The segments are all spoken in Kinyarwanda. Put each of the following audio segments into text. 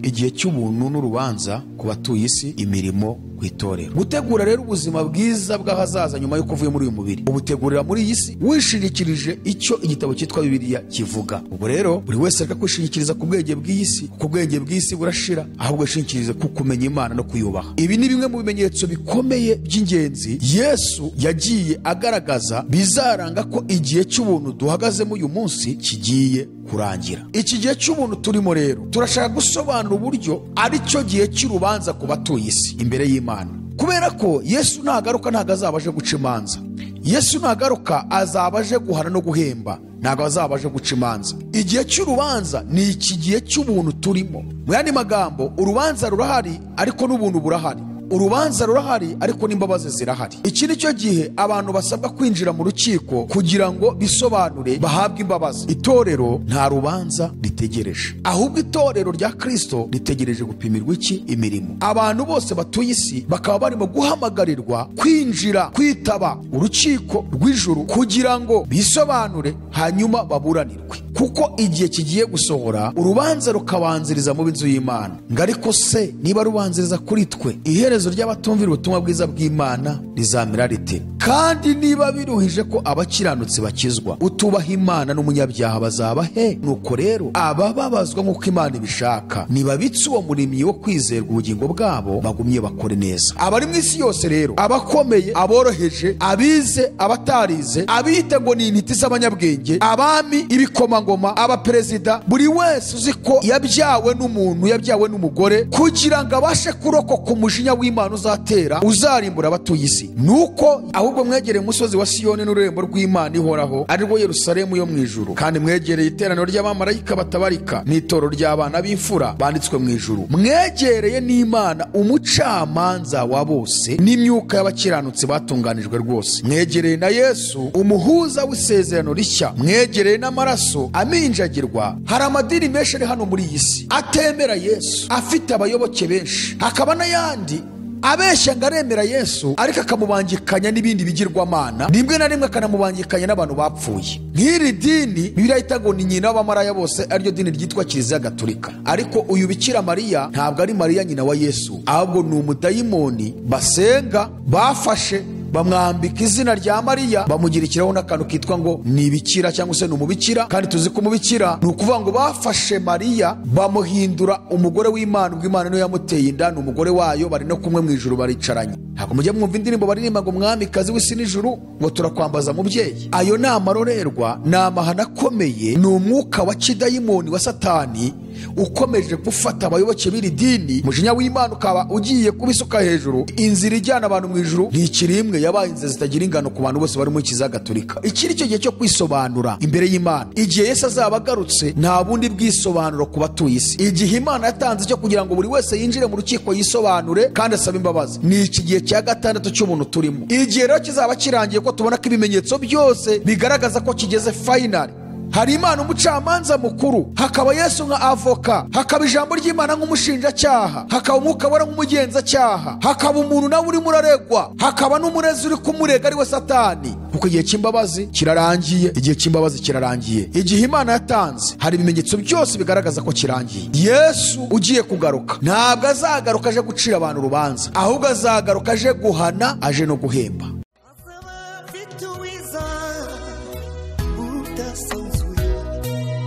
igihe cy'ubuntu n'urubanza ku batuye isi imirimo ku itorero. Gutegura rero ubuzima bwiza bw'ahazaza nyuma y'uko uvuye muri uyu mubiri. Ubutegurira muri iyi si wishingikirije icyo igitabo cyitwa bibiliya kivuga. Ubwo rero buri wese areka kwishingikiriza ku bwenge bw'iyi si kuko ubwenge bw'isi burashira ahubwo yishingikirize ku kumenya imana no kuyubaha. Ibi ni bimwe mu bimenyetso bikomeye by'ingenzi yesu yagiye agaragaza bizaranga ko igihe cy'ubuntu duhagazemo uyu munsi kigiye kurangira. Iki gihe cy'ubuntu turimo rero turashaka gusobanura uburyo ari cyo gihe cy'urubanza ku batuye isi imbere y'imana. Kubera ko yesu nagaruka ntabwo azaba aje guca imanza yesu nagaruka azaba aje guhana no guhemba ntabwo azaba aje guca imanza igihe cy'urubanza ni iki gihe cy'ubuntu turimo? Mu yandi magambo urubanza rurahari ariko n'ubuntu burahari. Urubanza rurahari ariko n'imbabazi zirahari. Iki ni cyo gihe abantu basabwa kwinjira mu rukiko kugira ngo bisobanure bahabwe imbabazi. Itorero nta rubanza ritegereje. Ahubwo itorero rya kirisito ritegereje gupimirwa iki? Imirimo. Abantu bose batuye isi bakaba barimo guhamagarirwa kwinjira kwitaba urukiko rw'ijuru kugira ngo bisobanure hanyuma baburanirwe kuko igihe kigiye gusohora urubanza rukabanziriza mu b'inzu y'imana ngo ariko se niba rubanziriza kuri twe iherezo ry'abatumvira ubutumwa bwiza bw'imana rizamera rite kandi niba biruhije ko abakiranutsi bakizwa utubaha imana n'umunyabyaha bazaba he? Nuko rero abababazwa nk'uko imana ibishaka nibabitse uwo murimyi wo kwizerwa ubugingo bwabo bagumye bakore neza. Abari mu isi yose rero abakomeye aboroheje abize abatarize abiyita ngo ni intiti z'abanyabwenge abami ibikomangoma abaperezida buri wese uzi ko yabyawe n'umuntu yabyawe n'umugore kugira ngo abashe kurokoka umujinya w'imana uzatera uzarimbura abatuye isi. Nuko ahubwo mwegereye umusozi wa siyoni n'ururembo rw'imana ihoraho ari rwo yerusalemu yo mu ijuru. Kandi mwegereye iteraniro ry'abamarayika batabarika n'itoro ry'abana b'imfura banditswe mu ijuru. Mwegereye n'imana umucamanza wa bose n'imyuka y'abakiranutsi batunganijwe rwose. Mwegereye na yesu umuhuza w'isezerano rishya. Mwegereye n'amaraso aminjagirwa. Hari amadini menshi ari hano muri iyi si atemera yesu. Afite abayoboke benshi. Hakaba n'ayandi abeshya ngo aremera yesu ariko akamubangikanya n'ibindi bigirwamana rimwe na rimwe akanamubangikanya n'abantu bapfuye. Nk'iri dini bibiliya yita ngo ni nyina w'abamaraya bose ari ryo dini ryitwa kiliziya gatolika. Ariko uyu bikira mariya ntabwo ari mariya nyina wa yesu ahubwo ni umudayimoni basenga bafashe bamwambika izina rya mariya bamugirikiraho n'akantu kitwa ngo ni ibikira cyangwa se ni umubikira kandi tuzi ko umubikira ni ukuvuga ngo bafashe mariya bamuhindura umugore w'imana ubwo imana niyo yamuteye inda ni umugore wayo bari no kumwe mu ijuru baricaranye. Ntabwo mujya mwumva indirimbo baririmba ngo mwamikazi w'isi n'ijuru ngo turakwambaza mubyeyi. Ayo ni amarorerwa ni amahano akomeye ni umwuka wa kidayimoni wa satani ukomeje gufata abayoboke b'iri dini. Umujinya w'imana ukaba ugiye kubisuka hejuru inzira ijyana abantu mu ijuru ntikiri imwe yabaye inzira zitagira ingano ku bantu bose bari muri kiliziya gatolika. Iki ni cyo gihe cyo kwisobanura imbere y'imana. Igihe yesu azaba agarutse nta bundi bwisobanuro ku batuye isi. Igihe imana yatanze cyo kugira ngo buri wese yinjire mu rukiko yisobanure kandi asabe imbabazi. Ni iki gihe cya gatandatu cy'umuntu turimo. Igihe rero kizaba kirangiye ko tubona ko ibimenyetso byose bigaragaza ko kigeze fayinari hari imana umucamanza mukuru. Hakaba yesu nka avoka. Hakaba ijambo ry'imana nk'umushinjacyaha. Hakaba umwuka wera nk'umugenzacyaha. Hakaba umuntu nawe urimo uraregwa. Hakaba n'umurezi uri kumurega ari we satani. Kuko igihe cy'imbabazi kirarangiye igihe cy'imbabazi kirarangiye. Igihe imana yatanze hari ibimenyetso byose bigaragaza ko kirangiye. Yesu ugiye kugaruka. Ntabwo azagaruka aje gucira abantu urubanza ahubwo azagaruka aje guhana aje no guhemba.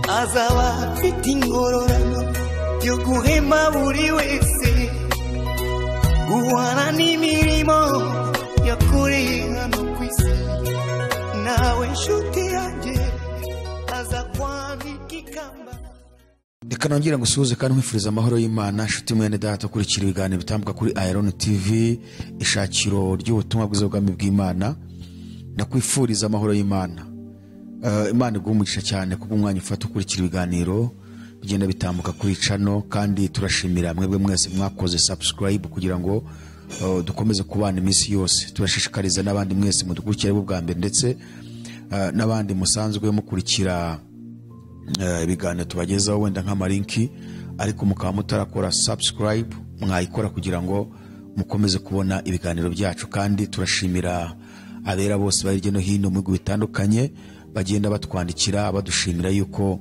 Azaba afite ingororano yo guhema buri wese guhana n'imirimo yakoreye hano ku isi nawe nshuti yanjye aza kwambika ikamba reka nongere ngusuhuze kandi nkwifuriza amahoro y'imana nshuti mwene data ukurikira ibiganiro bitambuka kuri iron tv ishakiro ry'ubutumwa bwiza bw'ubwami bw'imana. Ndakwifuriza amahoro y'imana. Imana iguha umugisha cyane kuko umwanya ufata ukurikira ibiganiro bigenda bitambuka kuri cano kandi turashimira mwebwe mwese mwakoze subscribe kugira ngo eh, dukomeze kubana iminsi yose. Turashishikariza n'abandi mwese mudukurikira bo bwa mbere ndetse eh, n'abandi musanzwe mukurikira eh, ibiganiro tubagezaho wenda nk'amalinki. Ariko mukaba mutarakora subscribe mwayikora kugira ngo mukomeze kubona ibiganiro byacu. Kandi turashimira abera bose bari hirya no hino mu bihugu bitandukanye. Bagenda batwandikira badushimira yuko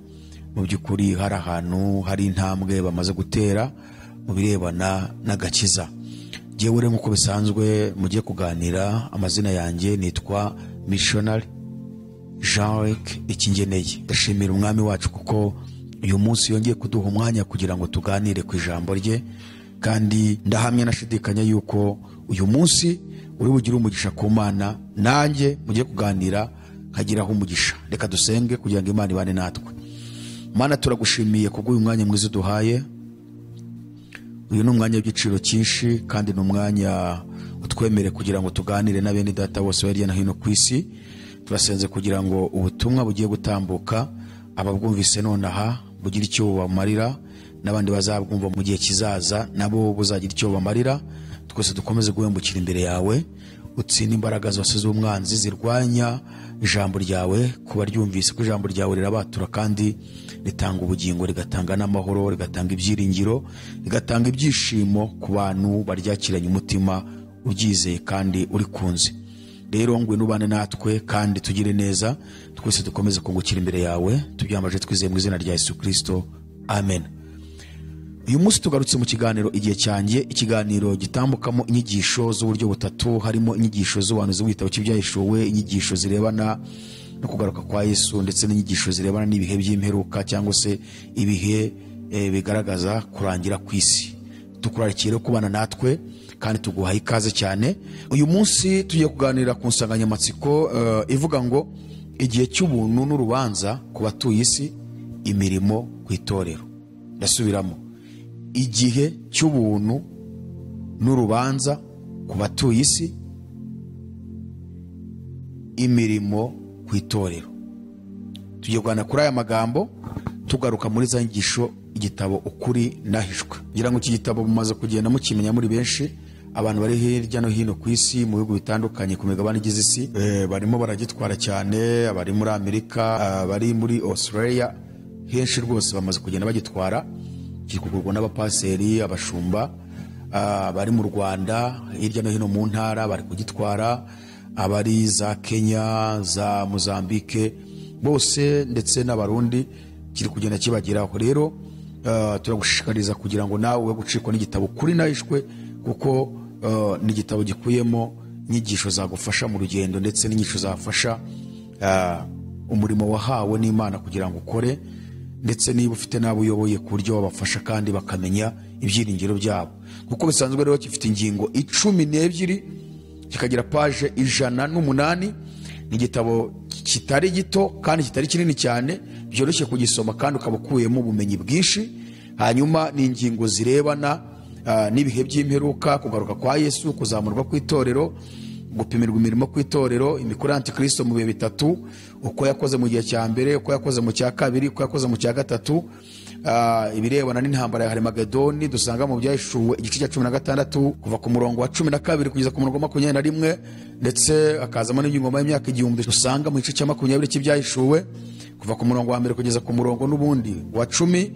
mu by'ukuri hari ahantu hari intambwe bamaze gutera mu birebana n'agakiza. Ngewe rero nk'uko bisanzwe mugiye kuganira amazina yanjye nitwa missionary jean luc ikingeneye. Ndashimira umwami wacu kuko uyu munsi yongeye kuduha umwanya kugira ngo tuganire ku ijambo rye kandi ndahamya nashidikanya yuko uyu munsi uri bugire umugisha ku mana. Nanjye mugiye kuganira nkagiraho umugisha. Reka dusenge kugira ngo imana ibane natwe. Mana turagushimiye kubw'uyu mwanya mwiza uduhaye. Uyu ni umwanya w'igiciro cyinshi kandi ni umwanya utwemere kugira ngo tuganire na bene data bose hirya no hino ku isi. Turasenze kugira ngo ubutumwa bugiye gutambuka ababwumvise nonaha bugire icyo bubamarira n'abandi bazabwumva mu gihe kizaza nabo buzagira icyo bubamarira. Twese dukomeze guhembukira imbere yawe utsinde imbaraga zose z'umwanzi zirwanya ijambo ryawe kuba ryumvise ko ijambo ryawe rirabatura kandi ritanga ubugingo rigatanga n'amahoro rigatanga ibyiringiro rigatanga ibyishimo ku bantu baryakiranye umutima uryizeye kandi urikunze rero ngwino ubane natwe kandi tugire neza twese dukomeze kungukira imbere yawe tubyambaje twizeye mu izina rya yesu kirisito amen. Uyu munsi tugarutse mu kiganiro igihe cyanjye ikiganiro gitambukamo inyigisho z'uburyo butatu harimo inyigisho z'ubuhanuzi bw'igitabo cy'ibyahishuwe inyigisho zirebana no kugaruka kwa yesu ndetse n'inyigisho zirebana n'ibihe by'imperuka cyangwa se ibihe eh, bigaragaza kurangira ku isi tukurarikiye rero kubana natwe kandi tuguhaye ikaze cyane. Uyu munsi tugiye kuganira ku nsanganyamatsiko eh, ivuga ngo igihe cy'ubuntu n'urubanza ku batuye isi imirimo ku itorero. Ndasubiramo. Igihe cy'ubuntu n'urubanza ku batuye isi imirimo ku itorero. Tugiye kuganira kuri aya magambo tugaruka muri za nyigisho igitabo ukuri nahishwe ngira ngo iki gitabo mumaze kugenda mukimenya muri benshi abantu bari hirya no hino ku isi mu bihugu bitandukanye ku migabane igize isi. Eh, barimo baragitwara cyane abari muri amerika abari muri australia henshi rwose bamaze kugenda bagitwara. Kiri kugurwa n'abapaseri abashumba ah, bari mu rwanda hirya no hino mu ntara bari kugitwara abari za kenya za mozambique bose ndetse n'abarundi kiri kugenda kibageraho. Rero ah, turagushishikariza kugira ngo nawe we gucikwa n'igitabo kuri nahishwe kuko ah, ni igitabo gikuyemo inyigisho zagufasha mu rugendo ndetse n'inyigisho zafasha umurimo wahawe n'imana kugira ngo ukore. Ndetse niba ufite n'abo uyoboye ku buryo babafasha kandi bakamenya ibyiringiro byabo. Kuko bisanzwe rero gifite ingingo icumi n'ebyiri kikagira paje ijana n'umunani ni igitabo kitari gito kandi kitari kinini cyane byoroshye kugisoma kandi ukaba ukuyemo ubumenyi bwinshi. Hanyuma ni ingingo zirebana ah, n'ibihe by'imperuka kugaruka kwa yesu kuzamurwa ku itorero gupimirwa imirimo ku itorero ya antikristo mu bihe bitatu uko yakoze mu gihe cya mbere uko yakoze mu cya kabiri uko yakoze mu cya gatatu Ah, ibirebana n'intambara ya harimagedoni dusanga mu byahishuwe igice cya cumi na gatandatu kuva ku murongo wa cumi na kabiri kugeza ku murongo wa makumyabiri na rimwe ndetse hakazamo n'ingoma y'imyaka igihumbi. Dusanga mu gice cya makumyabiri cy'ibyahishuwe kuva ku murongo wa mbere kugeza ku murongo n'ubundi wa cumi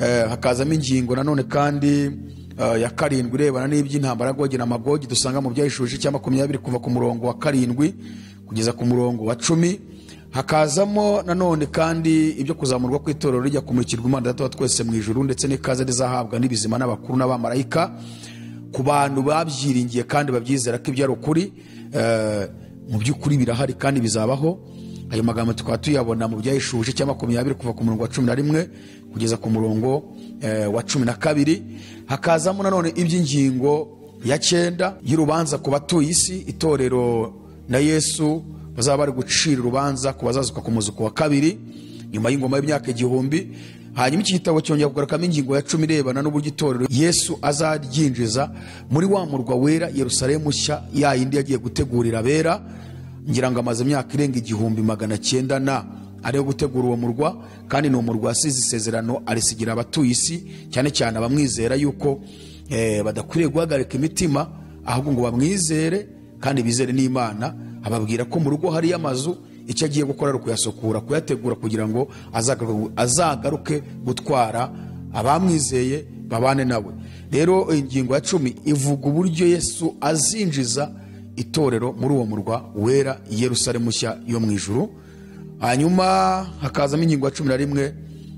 Eh, hakazamo ingingo nanone kandi ya karindwi irebana n'iby'intambara gogi na magogi dusanga mu byahishuje cya makumyabiri kuva ku murongo wa karindwi kugeza ku murongo wa cumi. Hakazamo nanone kandi ibyo kuzamurwa ku itorero rijya kumurikirwa data wa twese mu ijuru ndetse n'ikaze rizahabwa n'ibizima n'abakuru n'abamarayika ku bantu babyiringiye kandi babyizera ko ibyo ari ukuri. Eh, mu by'ukuri birahari kandi bizabaho. Ayo magambo tukaba tuyabona mu byahishuje cya makumyabiri kuva ku murongo wa cumi na rimwe kugeza ku murongo eh, wa cumi na kabiri hakazamo nanone iby'ingingo ya cyenda y'urubanza ku batuye isi itorero na yesu bazaba bari gucira urubanza ku bazazuka ku muzuko wa kabiri nyuma y'ingoma y'imyaka igihumbi. Hanyuma iki gitabo cyongera kugarukamo ingingo ya cumi irebana n'uburyo itorero yesu azaryinjiza muri wa murwa wera yerusalemu nshya ya yindi yagiye gutegurira abera ngira ngo amaze imyaka irenga igihumbi magana cyenda na ariyo gutegura uwo murwa kandi ni umurwa wasize isezerano arisigira abatuye isi cyane cyane abamwizera yuko eh, badakwiriye guhagarika imitima ahubwo ngo bamwizere kandi bizere n'imana ababwira ko mu rugo hariyo amazu icyo agiye gukora ari ukuyasukura kuyategura kugira ngo azagaruke- gutwara abamwizeye babane nawe rero ingingo ya cumi ivuga uburyo yesu azinjiza itorero muri uwo murwa wera i yerusalemu nshya yo mu ijuru. Hanyuma hakazamo ingingo ya cumi na rimwe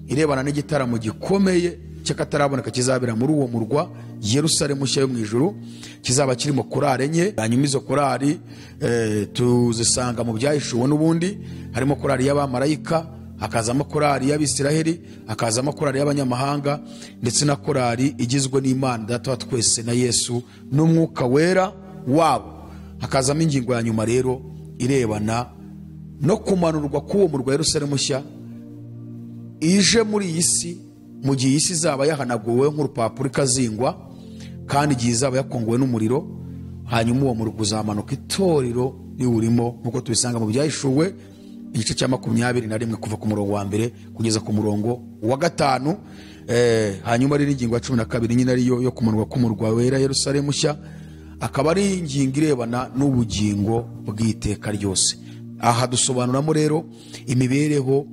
irebana n'igitaramo gikomeye cy'akataraboneka kizabera muri uwo murwa yerusalemu nshya yo mu ijuru kizaba kirimo korari enye. Hanyuma izo korari eh, tuzisanga mu byahishuwe n'ubundi. Harimo korari y'abamarayika hakazamo korari y'abisiraheli hakazamo korari y'abanyamahanga ndetse na korari igizwe n'imana. Data twese na yesu n'umwuka wera wabo. Hakazamo ingingo ya nyuma rero irebana no kumanurwa k'uwo murwa yerusalemu nshya ije muri iyi si mu gihe isi izaba yahanaguwe nk'urupapuro ikazingwa kandi igihe izaba yakongowe n'umuriro hanyuma uwo murwa uzamanuka itorero riwurimo nk'uko tubisanga mu byahishuwe igice cya makumyabiri na rimwe kuva ku murongo wa mbere kugeza ku murongo wa gatanu Eh, hanyuma rero ingingo ya cumi na kabiri nyine ariyo yo kumanurwa k'umurwa wera yerusalemu nshya akaba ari ingingo irebana n'ubugingo bw'iteka ryose. Aha dusobanuramo rero imibereho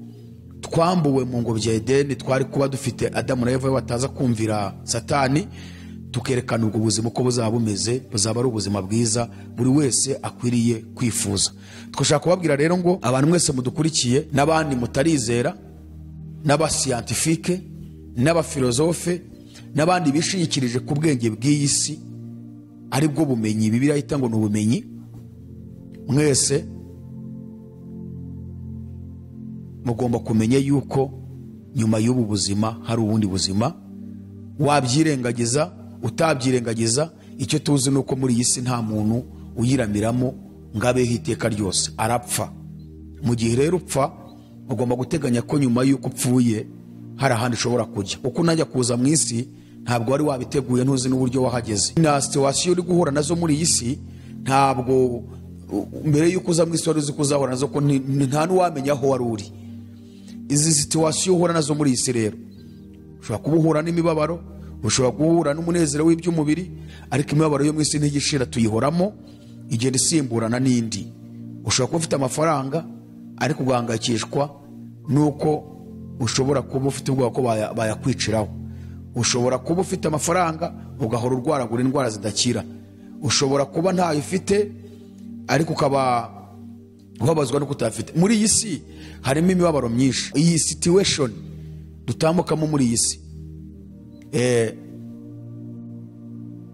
twambuwe mu ngobyi ya edeni twari kuba dufite adamu na eva bataza kumvira satani tukerekana ubwo buzima uko buzaba bumeze buzaba ari ubuzima bwiza buri wese akwiriye kwifuza. Twashaka kubabwira rero ngo abantu mwese mudukurikiye n'abandi mutarizera n'abasiyantifike n'abafilozofe n'abandi bishingikirije ku bwenge bw'iyi si ari bwo bumenyi. Bibiriya yita ngo ni ubumenyi. Mwese mugomba kumenya yuko nyuma y'ubu buzima hari ubundi buzima. Wabyirengagiza utabyirengagiza icyo tuzi ni uko muri iyi si nta muntu uyiramiramo ngo abeho iteka ryose. Arapfa. Mu gihe rero upfa ugomba guteganya ko nyuma y'uko upfuye hari ahandi ushobora kujya. Uko unajya kuza mu isi ntabwo wari wabiteguye ntuzi n'uburyo wahageze. Na situwasiyo uri guhura na zo muri iyi si ntabwo mbere y'uko uza mu isi wari uzi ko uzahura na zo ko nta n'uwamenya aho wari uri. Izi situwasiyo uhura na zo muri iyi si rero. Ushobora kuba uhura n'imibabaro ushobora guhura n'umunezero w'iby'umubiri ariko imibabaro yo mu isi ntigishira tuyihoramo igenda isimburana n'indi. Ushobora kuba ufite amafaranga ariko ugahangayikishwa n'uko ushobora kuba ufite ubwoba ko baya- bayakwiciraho. Ushobora kuba ufite amafaranga ugahora urwaragura indwara zidakira. Ushobora kuba ntayo ufite ariko ukaba ubabazwa nuko utafite. Muri iyi si harimo imibabaro myinshi. Iyi situation dutambukamo muri iyi si. Eh,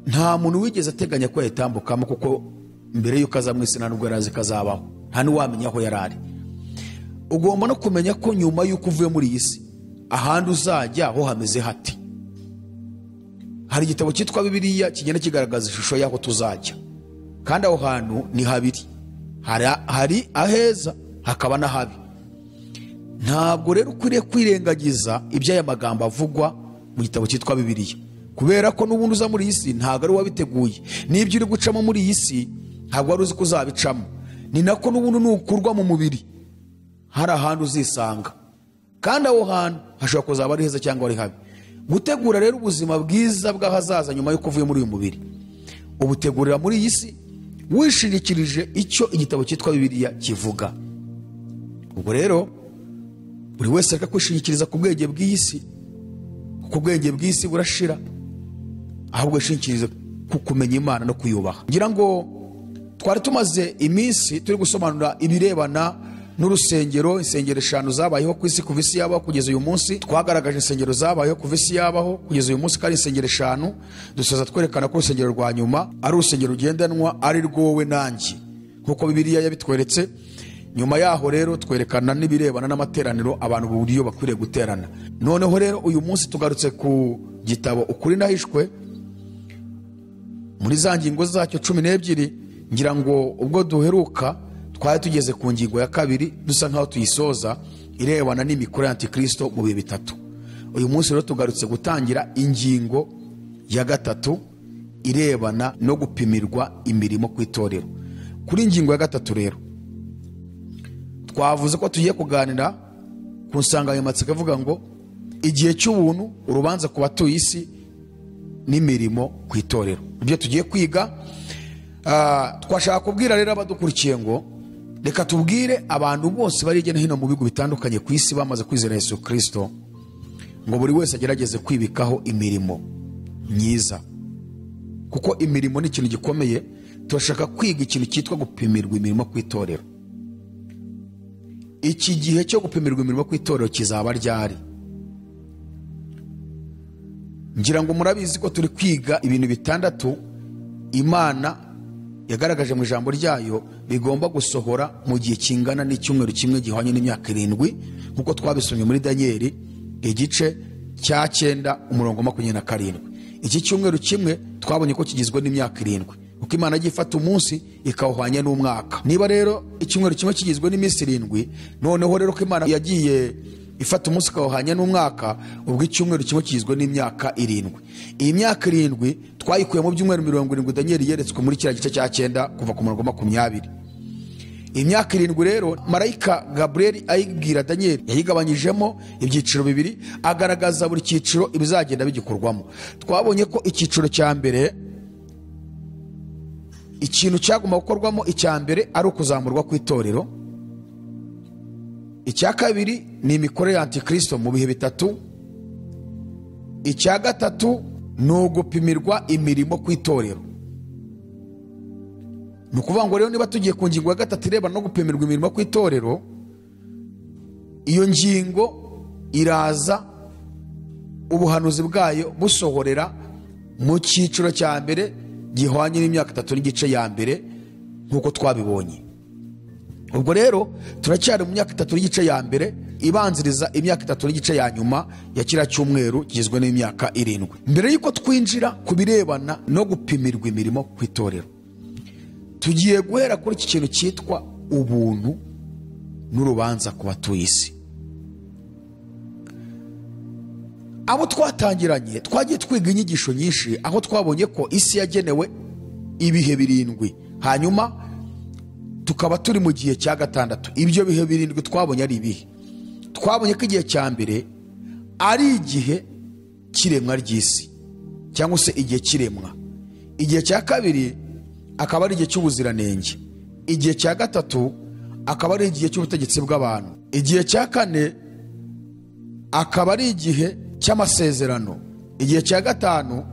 nta muntu wigeze ateganya ko yayitambukamo kuko mbere y'uko aza mu isi nta nubwo yari azi ko azabaho. Nta n'uwamenya aho yari ari. Ugomba no kumenya ko nyuma y'uko uvuye muri iyi si ahandi uzajya ho hameze hati. Hari igitabo cyitwa bibiliya kigenda kigaragaza ishusho y'aho tuzajya. Kandi aho hantu ni habiri. Hari, aheza hakaba n'ahabi. Ntabwo rero ukwiriye kwirengagiza iby'aya magambo avugwa mu gitabo cyitwa bibiliya. Kubera ko n'ubundi uza muri iyi si ntabwo ari wabiteguye. N'ibyo uri gucamo muri iyi si ntabwo wari uzi ko uzabicamo. Ni nako n'ubundi nukurwa mu mubiri. Hari ahandi uzisanga. Kandi aho hantu hashobora kuzaba ari heza cyangwa ari habi. Gutegura rero ubuzima bwiza bw'ahazaza nyuma y'uko uvuye muri uyu mubiri. Ubutegurira muri iyi si wishingikirije icyo igitabo cyitwa bibiliya kivuga. Ubwo rero buri wese areka kwishingikiriza ku bwenge bw'iyi si kuko ubwenge bw'iyi si burashira. Ahubwo yishingikirize ku kumenya imana no kuyubaha. Ngira ngo twari tumaze iminsi turi gusobanura ibirebana n'urusengero insengero eshanu zabayeho ku isi kuva isi yabaho kugeza uyu munsi. Twagaragaje insengero zabayeho kuva isi yabaho kugeza uyu munsi ari insengero eshanu dusoza twerekana ko urusengero rwa nyuma ari urusengero rugendanwa ari rwowe nanjye. Nk'uko bibiliya yabitweretse nyuma yaho rero twerekana n'ibirebana n'amateraniro abantu uburyo bakwiriye guterana. Noneho rero uyu munsi tugarutse ku gitabo ukuri nahishwe muri za ngingo zacyo cumi n'ebyiri ngira ngo ubwo duheruka twari tugeze ku ngingo ya kabiri dusa nkaho tuyisoza irebana n'imikorere ya antikristo mu bihe bitatu. Uyu munsi rero tugarutse gutangira ingingo ya gatatu irebana no gupimirwa imirimo ku itorero kuri ingingo ya gatatu rero twavuze ko tugiye kuganira ku nsanganyamatsiko ivuga ngo igihe cy'ubuntu urubanza ku batuye isi n'imirimo ku itorero ibyo tugiye kwiga ah, twashaka kubwira rero abadukurikiye ngo reka tubwire abantu bose bari hirya no hino mu bihugu bitandukanye ku isi bamaze kwizera yesu kirisito ngo buri wese agerageze kwibikaho imirimo myiza. Kuko imirimo ni ikintu gikomeye turashaka kwiga ikintu cyitwa gupimirwa imirimo ku itorero. Iki gihe cyo gupimirwa imirimo ku itorero kizaba ryari? Ngira ngo murabizi ko turi kwiga ibintu bitandatu imana yagaragaje mu ijambo ryayo bigomba gusohora mu gihe kingana n'icyumweru kimwe gihwanye n'imyaka irindwi nk'uko twabisomye muri daniyeli igice cya cyenda umurongo makumyabiri na karindwi. Iki cyumweru kimwe twabonye ko kigizwe n'imyaka irindwi. Kuko imana yagiye ifata umunsi ikawuhwanya n'umwaka. Niba rero icyumweru kimwe kigizwe n'iminsi irindwi noneho rero ko imana yagiye ifata umunsi ikawuhanya n'umwaka ubwo icyumweru kimwe kigizwe n'imyaka irindwi. Iyi myaka irindwi twayikuye mu byumweru mirongo irindwi daniyeli yeretswe muri kiriya gice cya cyenda kuva ku murongo makumyabiri. Imyaka irindwi rero marayika gaburiyeli ayibwira daniyeli yayigabanyijemo ibyiciro bibiri agaragaza buri cyiciro ibizagenda bigikorwamo. Twabonye ko icyiciro cya mbere ikintu cyagomba gukorwamo icya mbere ari ukuzamurwa kw'itorero. Icya kabiri ni imikorere ya antikirisito mu bihe bitatu. Icya gatatu ni ugupimirwa imirimo ku itorero. Ni ukuvuga ngo rero niba tugiye ku ngingo ya gatatu irebana no gupimirwa imirimo ku itorero iyo ngingo iraza ubuhanuzi bwayo busohorera mu cyiciro cya mbere gihwanye n'imyaka itatu n'igice ya mbere nk'uko twabibonye. Ubwo rero turacyari mu myaka itatu n'igice ya mbere ibanziriza imyaka itatu n'igice ya nyuma ya kiriya cyumweru kigizwe n'imyaka irindwi. Mbere y'uko twinjira ku birebana no gupimirwa imirimo ku itorero tugiye guhera kuri iki kintu cyitwa ubuntu n'urubanza ku batuye isi. Abo twatangiranye twagiye twiga inyigisho nyinshi aho twabonye ko isi yagenewe ibihe birindwi. Hanyuma tukaba turi mu gihe cya gatandatu. Ibyo bihe birindwi twabonye ari ibihe. Twabonye ko igihe cya mbere ari igihe cy'iremwa ry'isi cyangwa se igihe cy'iremwa igihe cya kabiri akaba ari igihe cy'ubuziranenge. Igihe cya gatatu akaba ari igihe cy'ubutegetsi bw'abantu. Igihe cya kane akaba ari igihe cy'amasezerano. Igihe cya gatanu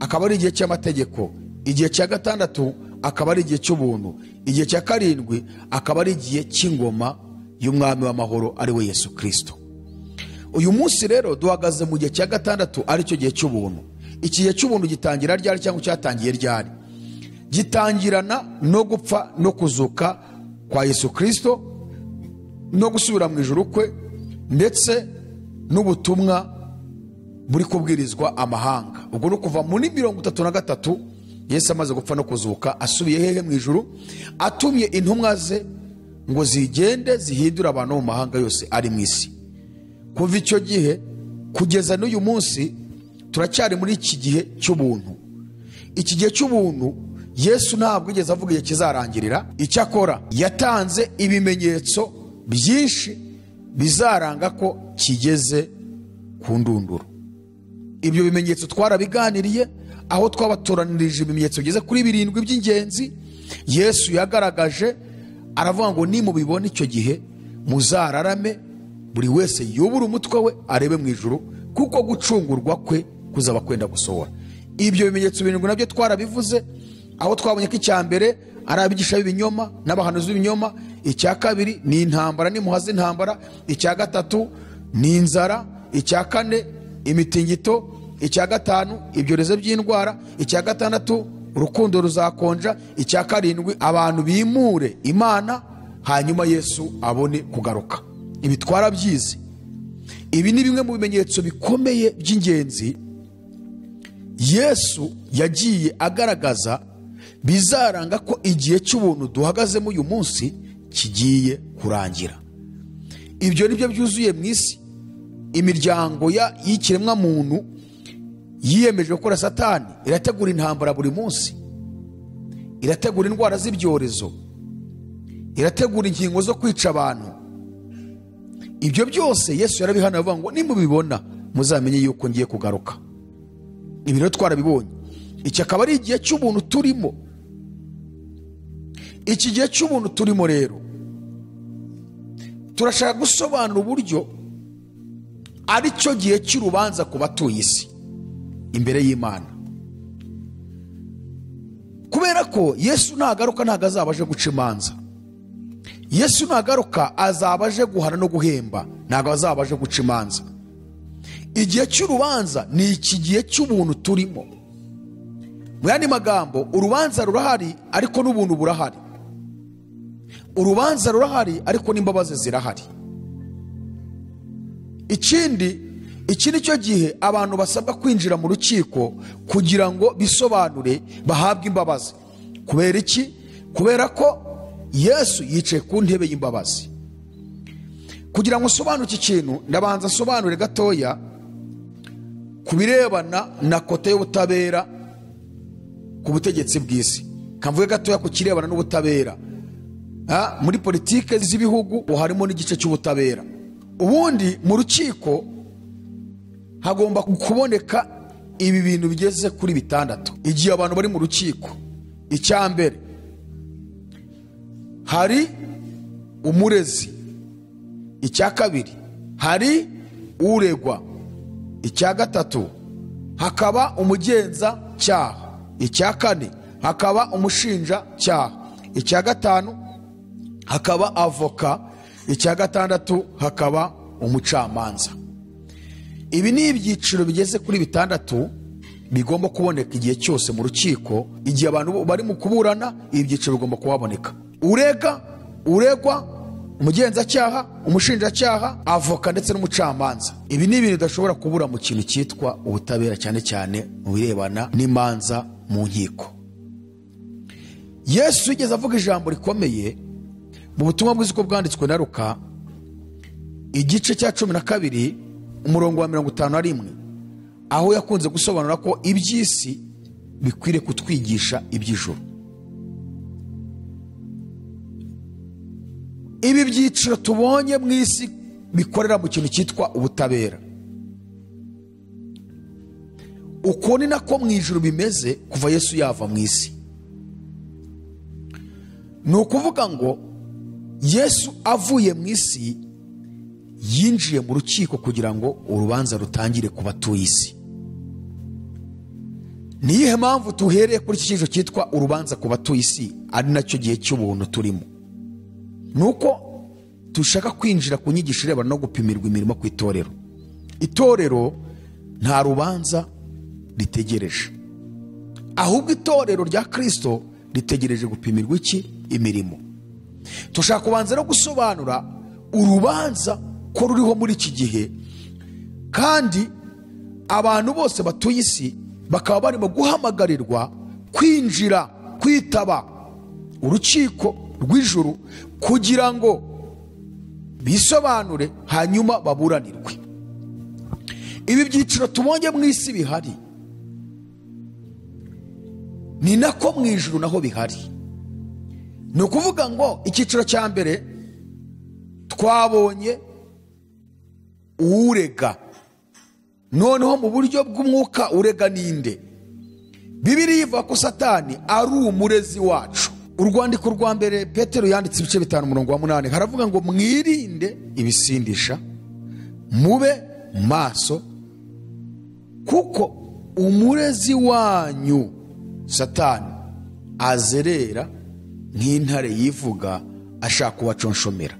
akaba ari igihe cy'amategeko. Igihe cya gatandatu akaba ari igihe cy'ubuntu. Igihe cya karindwi akaba ari igihe cy'ingoma. Y'umwami w'amahoro ari we yesu kirisito uyu munsi rero duhagaze mu gihe cya gatandatu ari cyo gihe cy'ubuntu. Iki gihe cy'ubuntu gitangira ryari cyangwa cyatangiye ryari? Gitangirana no gupfa no kuzuka kwa yesu kirisito no gusubira mu ijuru kwe ndetse n'ubutumwa buri kubwirizwa amahanga. Ubwo ni ukuva muri mirongo itatu na gatatu yesu amaze gupfa no kuzuka asubiye hehe mu ijuru atumye intumwa ze ngo zigende zihindure abantu mu mahanga yose ari mu isi. Kuva icyo gihe kugeza n'uyu munsi turacyari muri iki gihe cy'ubuntu. Iki gihe cy'ubuntu yesu ntabwo yigeze avuga igihe kizarangirira. Icyakora yatanze ibimenyetso byinshi bizaranga ko kigeze ku ndunduro. Ibyo bimenyetso twarabiganiriye aho twabatoranirije ibimenyetso bigeze kuri birindwi by'ingenzi yesu yagaragaje aravuga ngo nimubibona icyo gihe muzararame buri wese yubure umutwe we arebe mu ijuru kuko gucungurwa kwe kuzaba kwenda gusohora ibyo bimenyetso birindwi na byo twarabivuze aho twabonye ko icya mbere ari abigisha b'ibinyoma n'abahanuzi b'ibinyoma icya kabiri ni intambara n'imuha z'intambara icya gatatu ni inzara icya kane imitingito icya gatanu ibyorezo by'indwara icya gatandatu urukundo ruzakonja. Icya karindwi abantu bimure imana hanyuma yesu abone kugaruka. Ibi twarabyize ibi ni bimwe mu bimenyetso bikomeye by'ingenzi yesu yagiye agaragaza bizaranga ko igihe cy'ubuntu duhagazemo uyu munsi kigiye kurangira. Ibyo ni byo byuzuye mu isi. Imiryango y'ikiremwamuntu yiyemeje gukora satani. Irategura intambara buri munsi. Irategura indwara z'ibyorezo. Irategura inkingo zo kwica abantu. Ibyo byose yesu yarabihana avuga ngo nimubibona muzamenye yuko ngiye kugaruka. Ibi rero twarabibonye. Iki akaba ari igihe cy'ubuntu turimo. Iki gihe cy'ubuntu turimo rero. Turashaka gusobanura uburyo ari cyo gihe cy'urubanza ku batuye isi. Imbere y'imana. Kubera ko yesu nagaruka ntabwo azaba aje guca imanza. Yesu nagaruka azaba aje guhana no guhemba ntabwo azaba aje guca imanza. Igihe cy'urubanza ni iki gihe cy'ubuntu turimo? Mu yandi magambo urubanza rurahari ariko n'ubuntu burahari. Urubanza rurahari ariko n'imbabazi zirahari. Ikindi iki ni cyo gihe abantu basabwa kwinjira mu rukiko kugira ngo bisobanure bahabwe imbabazi. Kubera iki? Kubera ko yesu yicaye ku ntebe y'imbabazi. Kugira ngo usobanure iki kintu ndabanza asobanure gatoya ku birebana na kote y'ubutabera ku butegetsi bw'isi. Kavuge gatoya ku kirebana n'ubutabera. Muri politike z'ibihugu harimo n'igice cy'ubutabera. Ubundi mu rukiko hagomba kuboneka ibi bintu bigeze kuri bitandatu. Igihe abantu bari mu rukiko. Icya mbere hari umurezi. Icya kabiri hari uregwa. Icya gatatu hakaba umugenzacyaha. Icya kane hakaba umushinjacyaha. Icya gatanu hakaba avoka. Icya gatandatu hakaba umucamanza. Ibi ni ibyiciro bigeze kuri bitandatu bigomba kuboneka igihe cyose mu rukiko igihe abantu bari mu kuburana ibi byiciro bigomba kuhaboneka. Urega uregwa umugenzacyaha umushinjacyaha avoka ndetse n'umucamanza. Ibi ni ibintu bidashobora kubura mu kintu cyitwa ubutabera cyane cyane mu birebana n'imanza mu nkiko. Yesu yigeze avuga ijambo rikomeye mu butumwa bwiza uko bwanditswe na ruka igice cya cumi na kabiri umurongo wa mirongo itanu na rimwe aho yakunze gusobanura ko iby'isi bikwiriye kutwigisha iby'ijoro ibi byiciro tubonye mu isi bikorera mu kintu cyitwa ubutabera. Uko ni nako mu ijoro bimeze kuva yesu yava mu isi. Ni ukuvuga ngo yesu avuye mu isi yinjiye mu rukiko kugira ngo urubanza rutangire ku batuye isi. Ni iyihe mpamvu tuhereye kuri iki cyiciro cyitwa urubanza ku batuye isi ari na cyo gihe cy'ubuntu turimo? Ni uko dushaka kwinjira ku nyigisho irebana no gupimirwa imirimo ku itorero. Itorero nta rubanza ritegereje. Ahubwo itorero rya kirisito ritegereje gupimirwa iki? Imirimo. Dushaka kubanza no gusobanura urubanza ko ruriho muri iki gihe. Kandi abantu bose batuye isi bakaba barimo guhamagarirwa kwinjira kwitaba urukiko rw'ijuru kugira ngo bisobanure hanyuma baburanirwe. Ibi byiciro tubonye mu isi bihari ni nako mu ijuru naho bihari. Ni ukuvuga ngo icyiciro cya mbere twabonye uwurega noneho mu buryo bw'umwuka urega ninde. Bibiri ivuga ko satani ari umurezi wacu. Urwandiko rwa mbere petero yanditse ibice bitanu umurongo wa munani. Haravuga ngo mwirinde ibisindisha mube maso kuko umurezi wanyu satani azerera nk'intare yivuga ashaka ubaconshomera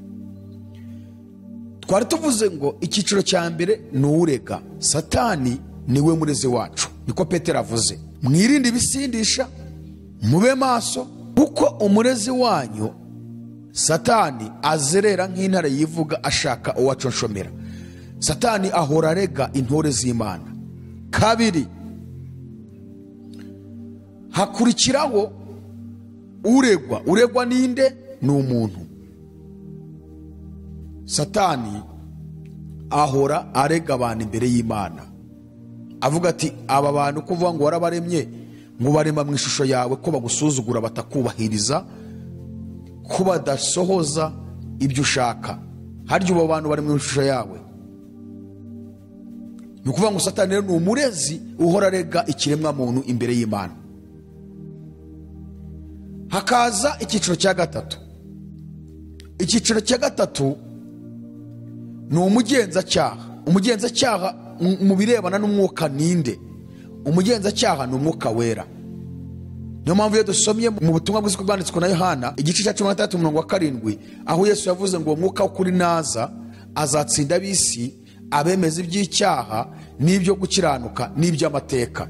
twari tuvuze ngo icyiciro cya mbere ni uwurega. Satani ni we murezi wacu. Niko petero avuze. Mwirinde ibisindisha mube maso kuko umurezi wanyu satani azerera nk'intare yivuga ashaka uwaconshomera satani ahora arega intore z'imana. Kabiri hakurikiraho uregwa. Uregwa ninde ni umuntu. Satani ahora arega abantu imbere y'imana. Avuga ati aba bantu kuvuga ngo warabaremye ngo barema mu ishusho yawe ko bagusuzugura batakubahiriza ko badasohoza ibyo ushaka. Harya ubu bantu bari mu ishusho yawe. Ni ukuvuga ngo satani rero ni umurezi uhora arega ikiremwa muntu imbere y'imana. Hakaza icyiciro cya gatatu. Icyiciro cya gatatu ni umugenzacyaha. Umugenzacyaha mu birebana n'umwuka ninde umugenzacyaha ni umwuka wera. Niyo mpamvu iyo dusomye mu butumwa bw'isuku bwanditswe na yohana igice cya cumi na gatandatu umurongo wa karindwi aho yesu yavuze ngo uwo mwuka w'ukuri naza azatsinda ab'isi abemeza iby'icyaha n'ibyo gukiranuka n'iby'amateka.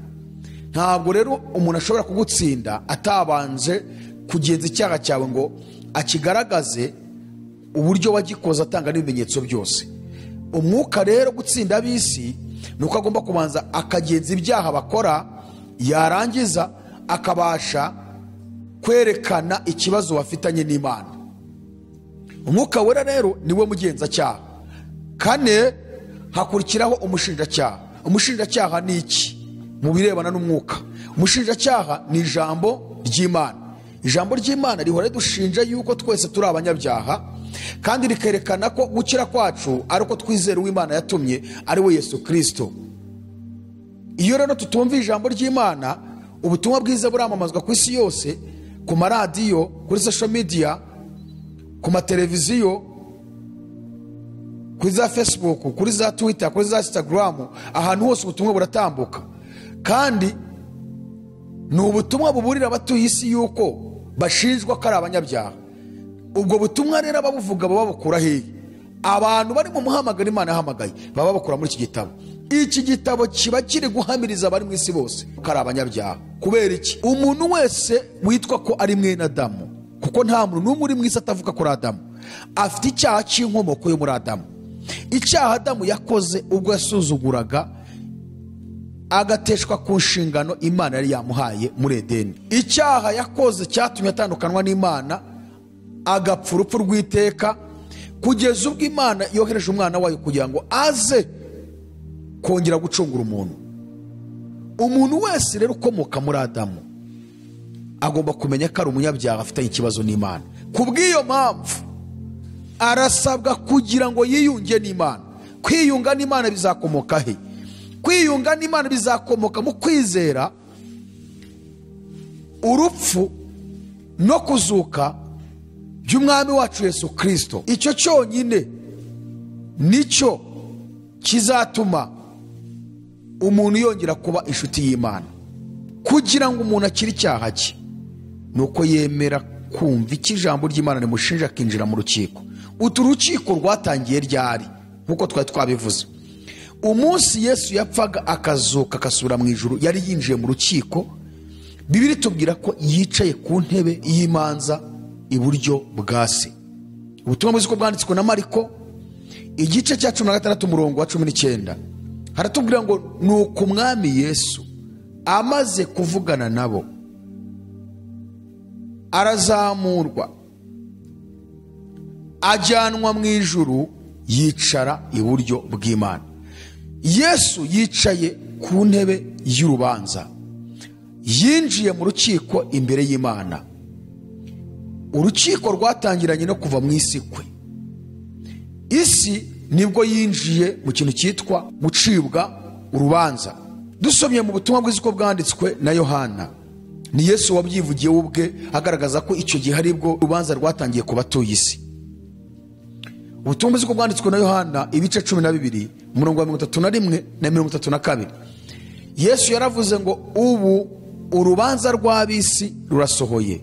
Ntabwo rero umuntu ashobora kugutsinda atabanje kugenza icyaha cyawe ngo akigaragaze uburyo wagikoze atanga n'ibimenyetso byose. Umwuka rero gutsinda ab'isi ni uko agomba kubanza akagenza ibyaha bakora yarangiza akabasha kwerekana ikibazo bafitanye n'imana. Umwuka wera rero ni we mugenzacyaha. Kane hakurikiraho umushinjacyaha. Umushinjacyaha ni iki? Mu birebana n'umwuka. Umushinjacyaha ni ijambo ry'imana. Ijambo ry'imana rihora ridushinja yuko twese turi abanyabyaha kandi rikerekana ko gukira kwacu ari uko twizera uw'imana yatumye ari we yesu kirisito iyo rero tutumva ijambo ry'imana ubutumwa bwiza buramamazwa ku isi yose ku maradiyo kuri social media ku mateleviziyo kuri za facebook kuri za twitter kuri za instagram ahantu hose ubutumwa buratambuka. Kandi ni ubutumwa buburira abatuye isi yuko bashinjwa ko ari abanyabyaha. Ubwo butumwa rero ababuvuga baba babukura hehe abantu bari mu muhamagaro imana yahamagaye baba babukura muri iki gitabo. Iki gitabo kiba kiri guhamiriza abari mu isi bose ko ari abanyabyaha. Kubera iki? Umuntu wese witwa ko ari mwene adamu kuko nta muntu n'umwe uri isi atavuga kuri adamu. Afite icyaha cy'inkomoko yo muri adamu. Icyaha adamu yakoze ubwo yasuzuguraga agateshwa ku nshingano imana yari yamuhaye muri edeni. Icyaha yakoze cyatumye atandukanwa n'imana agapfa urupfu rw'iteka kugeza ubwo imana yohereje umwana wayo kugira ngo aze kongera gucungura umuntu. Umuntu wese rero ukomoka muri adamu agomba kumenya ko ari umunyabyaha afitanye ikibazo n'imana. Ku bw'iyo mpamvu arasabwa kugira ngo yiyunge n'imana. Kwiyunga n'imana bizakomoka he? Kwiyunga n'imana bizakomoka mu kwizera urupfu no kuzuka by'umwami wacu yesu kirisito icyo cyonyine ni cyo kizatuma umuntu yongera kuba inshuti y'imana. Kugira ngo umuntu akire icyaha cye ni uko yemera kumva icyo ijambo ry'imana rimushinja akinjira mu rukiko. Utu rukiko rwatangiye ryari nk'uko twari twabivuze. Umunsi yesu yapfaga akazuka agasubira mu ijuru yari yinjiye mu rukiko. Bibiri tubwira ko yicaye ku ntebe y'imanza iburyo bwa se. Ubutumwa bwiza ko bwanditswe na mariko igice cya cumi na gatandatu umurongo wa cumi n'icyenda. Haratubwira ngo ni uku umwami yesu amaze kuvugana nabo arazamurwa ajyanwa mu ijuru yicara iburyo bw'imana. Yesu yicaye ku ntebe y'urubanza yinjiye mu rukiko imbere y'imana. Urukiko rwatangiranye no kuva mu isi kwe. Isi ni bwo yinjiye mu kintu cyitwa gucibwa urubanza. Dusomye mu butumwa bwiza uko bwanditswe na yohana. Ni yesu wabyivugiye we ubwe agaragaza ko icyo gihe ari bwo urubanza rwatangiye ku batuye isi. Ubutumwa bwiza uko bwanditswe na yohana ibice cumi na bibiri umurongo wa mirongo itatu na rimwe na mirongo itatu na kabiri. Yesu yaravuze ngo ubu urubanza rw'ab'isi rurasohoye.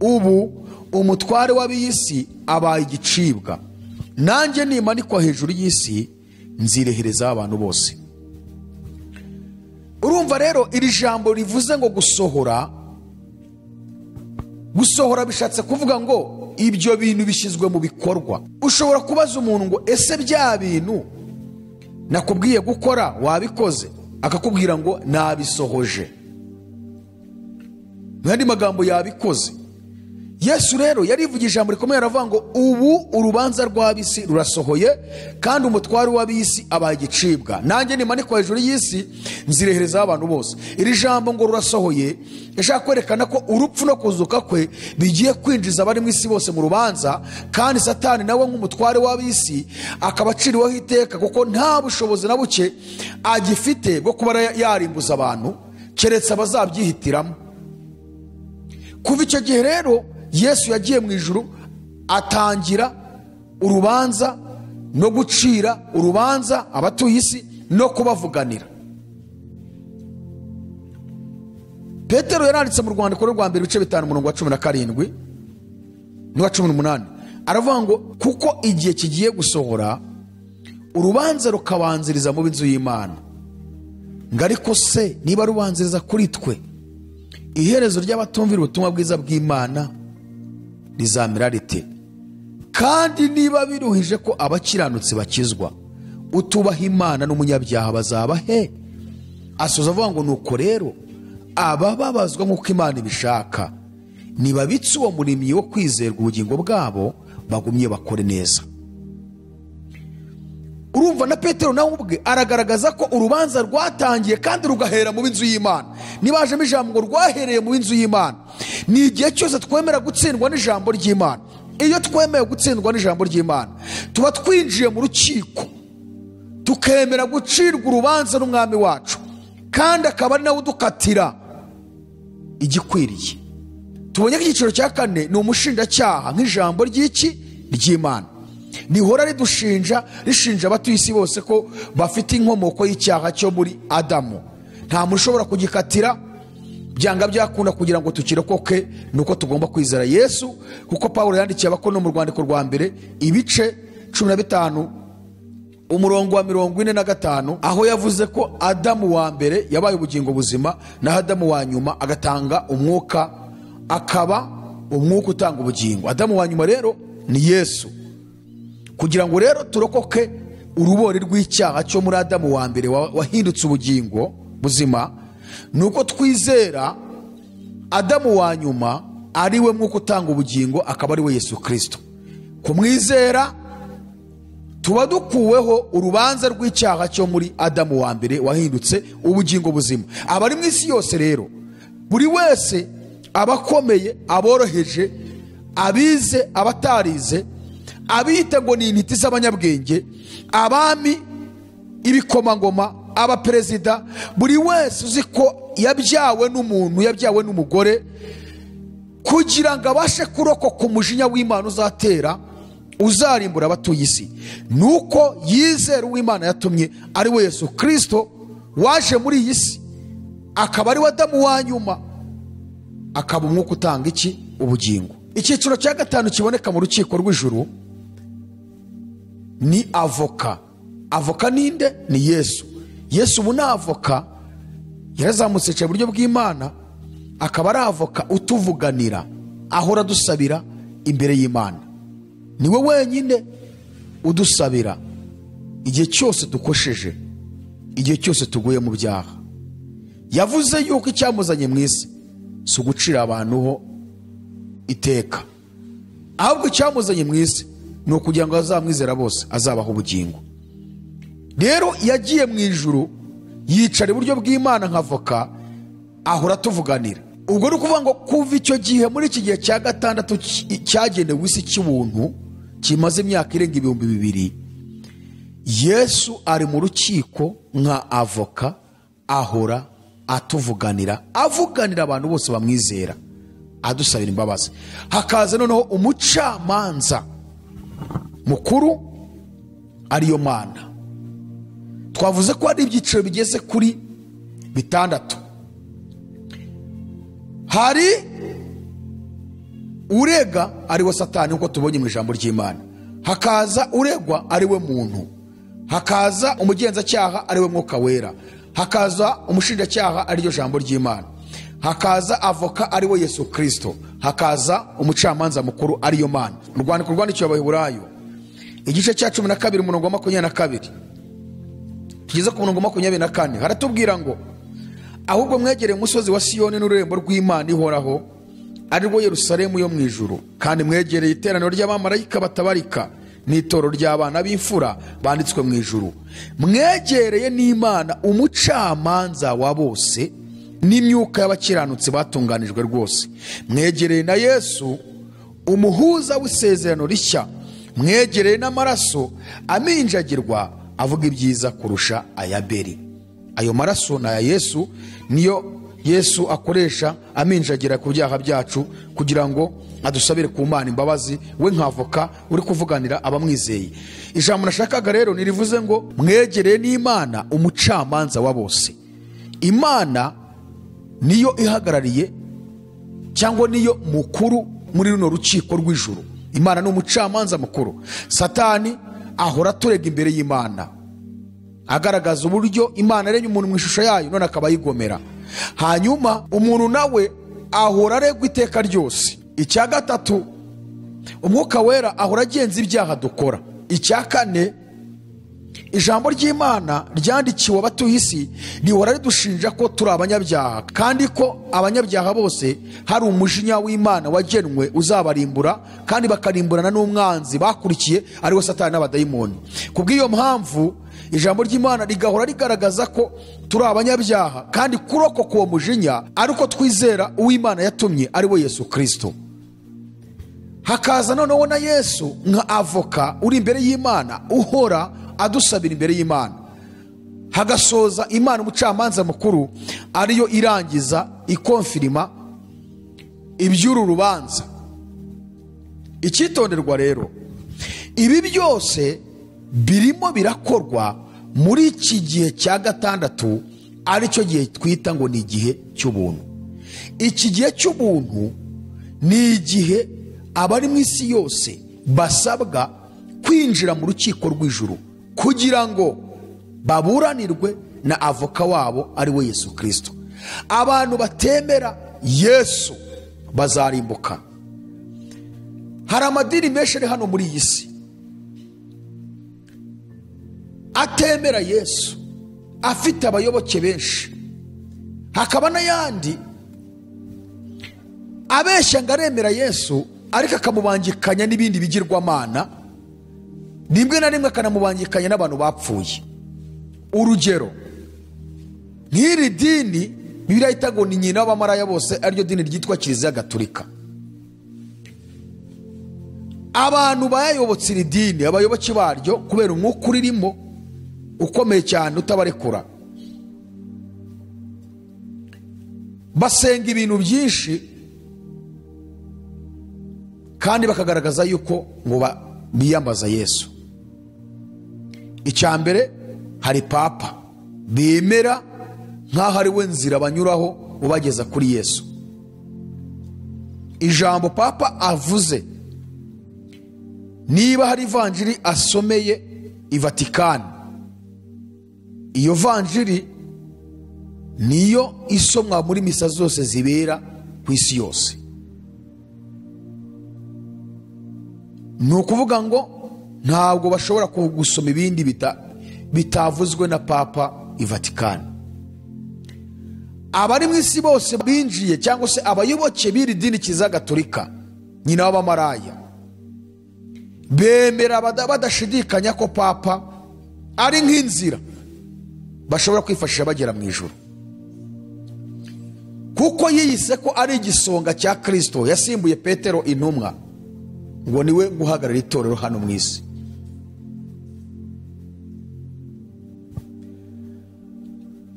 Ubu umutware w'ab'isi abaye igicibwa. Nanjye nimanikwa hejuru y'isi nzireherezaho abantu bose. Urumva rero iri jambo rivuze ngo gusohora gusohora bishatse kuvuga ngo ibyo bintu bishyizwe mu bikorwa. Ushobora kubaza umuntu ngo ese bya bintu nakubwiye gukora wabikoze? Akakubwira ngo nabisohoje. Mu yandi magambo yabikoze. Yesu rero yarivuga ijambo rikomeye aravuga ngo ubu urubanza rw'ab'isi rurasohoye kandi umutware w'ab'isi abaye igicibwa. Nanjye nimanikwa hejuru y'isi nzireherezaho abantu bose. Iri jambo ngo rurasohoye yashaka kwerekana ko urupfu no kuzuka kwe bigiye kwinjiza abari mu isi bose mu rubanza kandi satani nawe nk'umutware w'ab'isi akaba aciriweho iteka kuko nta bushobozi na buke agifite bwo kuba yarimbuza abantu keretse abazabyihitiramo. Kuva icyo gihe rero yesu yagiye mu ijuru atangira urubanza no gucira urubanza abatuye isi no kubavuganira. Petero yaranditse mu rwandiko rwa mbere ibice bitanu umurongo wa cumi na karindwi n'uwa cumi n'umunani. Aravuga ngo kuko igihe kigiye gusohora urubanza rukabanziriza mu b'inzu y'imana ngo ariko se niba rubanziriza kuri twe iherezo ry'abatumvira ubutumwa bwiza bw'imana rizamera rite kandi niba biruhije ko abakiranutsi bakizwa utubaha imana n'umunyabyaha bazaba he? Asoza avuga ngo nuko rero abababazwa nk'uko imana ibishaka. Nibabitse uwo murimyi wo kwizerwa ubugingo bwabo bagumye bakore neza. Urumva na petero nawe ubwe aragaragaza ko urubanza rwatangiye kandi rugahera mu b'inzu y'imana nibajemo ijambo rwahereye mu b'inzu y'imana ni igihe cyose twemera gutsindwa n'ijambo ry'imana. Iyo twemeye gutsindwa n'ijambo ry'imana tuba twinjiye mu rukiko tukemera gucirwa urubanza n'umwami wacu kandi akaba ari nawe udukatira igikwiriye. Tubonye ko icyiciro cya kane ni umushinjacyaha nk'ijambo ry'iki? Ry'imana. Rihora ridushinja rishinja abatuye isi bose ko bafite inkomoko y'icyaha cyo muri adamu. Nta muntu ushobora kugikatira. Byanga byakunda kugira ngo tukirokoke ni uko tugomba kwizera yesu kuko paul yandikiye abakono mu rwandiko rwa mbere ibice cumi na bitanu umurongo wa mirongo ine na gatanu aho yavuze ko adamu wa mbere yabaye ubugingo buzima naho adamu wa nyuma agatanga umwuka akaba umwuka utanga ubugingo. Adamu wa nyuma rero ni yesu. Kugira ngo rero turokoke urubori rw'icyaha cyo muri adamu wa mbere wa- wahindutse ubugingo buzima ni uko twizera adamu wa nyuma ari we mwuka utanga ubugingo akaba ari we yesu kirisito kumwizera tuba dukuweho urubanza rw'icyaha cyo muri adamu wa mbere wahindutse ubugingo buzima. Abari mu isi yose rero buri wese abakomeye aboroheje abize abatarize ngo ni intiti z'abanyabwenge abami ibikomangoma abaperezida buri wese uzi ko yabyawe n'umuntu yabyawe n'umugore kugira ngo abashe kurokoka umujinya w'imana uzatera uzarimbura abatuye isi. Ni uko yizera uw'imana yatumye ari we yesu kirisito waje muri iyi si akaba ari we adamu wa nyuma akaba umwuka utanga iki? Ubugingo. Icyiciro cya gatanu kiboneka mu rukiko rw'ijuru. Ni avoka. Avoka ninde? Ni yesu. Yesu ubu ni avoka yarazamutse yicaye iburyo bw'imana akaba ari avoka utuvuganira ahora adusabira imbere y'imana. Niwe wenyine udusabira. Igihe cyose dukosheje igihe cyose tuguye mu byaha. Yavuze yuko icyamuzanye mu isi si ugucira abantu ho iteka. Ahubwo icyamuzanye mu isi ni ukugira ngo azamwizera bose azabaho ubugingo. Rero yagiye mu ijuru yicara iburyo bw'imana nk'avoka ahora atuvuganira ubwo ni ukuvuga ngo kuva icyo gihe muri iki gihe cya gatandatu cy- cyagenewe isi cy'ubuntu kimaze imyaka irenga ibihumbi bibiri yesu ari mu rukiko nka avoka ahora atuvuganira avuganira abantu bose bamwizera adusabira imbabazi. Hakaza noneho umucamanza. Mukuru ariyo mana. Twavuze ko hari ibyiciro bigeze kuri bitandatu. Hari urega ari we satani nk'uko tubonye mu ijambo ry'imana. Hakaza uregwa ari we muntu. Hakaza umugenzacyaha ari we mwuka wera. Hakaza umushinjacyaha ari ryo jambo ry'imana. Hakaza avoka ari we yesu kirisito hakaza umucamanza mukuru ariyo mana. Mu rwandiko rwandikiwe abaheburayo igice cya cumi na kabiri umurongo wa makumyabiri na kabiri. Tugeze ku murongo wa makumyabiri na kane. Haratubwira ngo ahubwo mwegereye umusozi wa siyoni n'ururembo rw'imana ihoraho ari rwo yerusalemu yo mu ijuru. Kandi mwegereye iteraniro ry'abamarayika batabarika n'itoro ry'abana b'imfura banditswe mu ijuru. Mwegereye n'imana umucamanza wa bose n'imyuka y'abakiranutsi batunganijwe rwose. Mwegereye na yesu umuhuza w'isezerano rishya. Mwegereye n'amaraso aminjagirwa avuga ibyiza kurusha ayaberi ayo maraso ni aya yesu niyo yesu akoresha aminjagira ku byaha byacu kugira ngo adusabire ku mana imbabazi we nk'avoka uri kuvuganira abamwizeye. Ijambo nashakaga rero nirivuze ngo mwegereye n'imana umucamanza wa bose. Imana niyo ihagarariye cyangwa niyo mukuru muri runo rukiko rw'ijuru. Imana ni umucamanza mukuru. Satani ahora aturega imbere y'imana. Agaragaza uburyo imana aremye umuntu mu ishusho yayo none akaba ayigomera. Hanyuma umuntu nawe ahora aregwa iteka ryose. Icya gatatu umwuka wera ahora agenza ibyaha dukora. Icya kane ijambo ry'imana ryandikiwe abatuye isi rihora ridushinja ko turi abanyabyaha. Kandi ko abanyabyaha bose hari umujinya w'imana wagenwe uzabarimbura kandi bakarimburana n'umwanzi bakurikiye ari we satani n'abadayimoni. Ku bw'iyo mpamvu ijambo ry'imana rigahora rigaragaza ko turi abanyabyaha kandi kurokoka uwo mujinya ari uko twizera uw'imana yatumye ari we yesu kirisito hakaza noneho na yesu nka avoka uri imbere y'imana uhora adusabira imbere y'imana hagasoza imana umucamanza mukuru ariyo irangiza ikonfirima iby'uru rubanza. Icyitonderwa rero ibi byose birimo birakorwa muri iki gihe cya gatandatu ari cyo gihe twita ngo ni igihe cy'ubuntu. Iki gihe cy'ubuntu ni igihe abari mu isi yose basabwa kwinjira mu rukiko rw'ijuru. Kugira ngo baburanirwe na avoka wabo ari we yesu kirisito abantu batemera yesu bazarimbuka. Hari amadini menshi ari hano muri iyi si. Atemera yesu. Afite abayoboke benshi. Hakaba n'ayandi. Abeshya ngo aremera yesu ariko akamubangikanya n'ibindi bigirwamana. Rimwe na rimwe akanamubangikanya n'abantu bapfuye. Urugero nk'iri dini bibiliya yita ngo ni nyina w'abamaraya bose ari ryo dini ryitwa kiliziya gatulika abantu bayayobotse iri dini abayoboke baryo kubera umwuka uririmo ukomeye cyane utabarekura. Basenga ibintu byinshi kandi bakagaragaza yuko ngo ba- biyambaza yesu. Icya mbere hari papa. Bemera nk'aho ari we nzira banyuraho ubageza kuri yesu. Ijambo papa avuze niba hari ivanjiri asomeye i vatikani iyo vanjiri niyo isomwa muri misa zose zibera ku isi yose. Ni ukuvuga ngo ntabwo bashobora gusoma ibindi bita- bitavuzwe na papa i vatikani abari mu isi bose binjiye cyangwa se abayoboke b'iri dini kiza gatolika nyina w'abamaraya bemera bada- badashidikanya ko papa ari nk'inzira bashobora kwifashisha bagera mu ijoro kuko yiyise ko ari igisonga cya kirisito yasimbuye petero intumwa ngo ni we guhagarara itorero hano mu isi.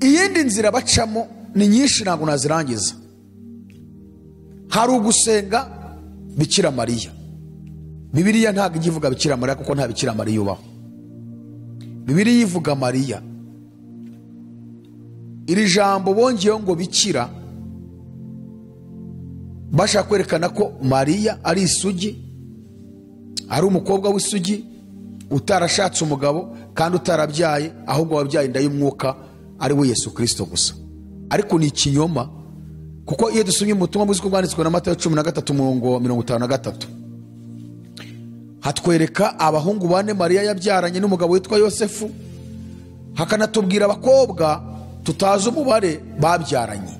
Iyindi nzira bacamo ni nyinshi ntabwo nazirangiza. Hari ugusenga bikira mariya. Bibiliya ntabwo ijya ivuga bikira mariya kuko nta bikira mariya ubaho. Bibiliya ivuga mariya. Iri jambo bongeyeho ngo bikira bashaka kwerekana ko mariya ari isugi ari umukobwa w'isugi utarashatse umugabo kandi utarabyaye ahubwo wabyaye inda y'umwuka ari we yesu kirisito gusa. Ariko ni ikinyoma kuko iyo dusomye mu butumwa bwiza bwanditswe na mata cumi na gatatu umurongo mirongo itanu na gatatu. Hatwereka abahungu bane mariya yabyaranye n'umugabo witwa yosefu hakanatubwira abakobwa tutazi umubare babyaranye.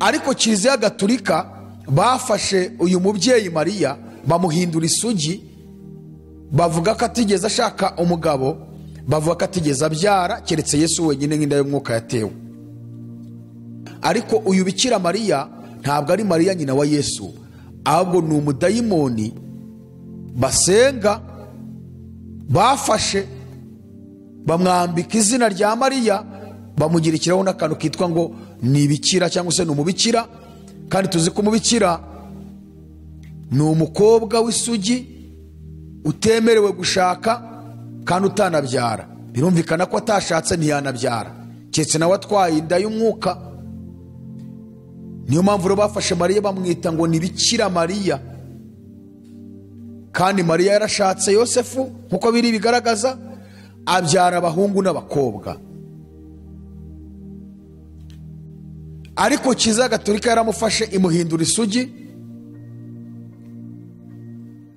Ariko kiliziya gatulika bafashe uyu mubyeyi mariya bamuhindura isugi bavuga ko atigeze ashaka umugabo bavuga ko atigeze abyara keretse yesu wenyine nk'inda y'umwuka yatewe. Ariko uyu bikira mariya ntabwo ari mariya nyina wa yesu ahubwo ni umudayimoni basenga bafashe bamwambika izina rya mariya bamugirikiraho n'akantu kitwa ngo ni ibikira cyangwa se ni umubikira. Kandi tuzi ko umubikira ni umukobwa w'isugi utemerewe gushaka kandi utanabyara birumvikana ko atashatse ntiyanabyara. Keretse nawe atwaye inda y'umwuka. Niyo mpamvu rero bafashe mariya bamwita ngo ni bikira mariya. Kandi mariya yarashatse yosefu nk'uko biri bigaragaza abyara abahungu n'abakobwa. Ariko kiliziya gatolika yaramufashe imuhindura isugi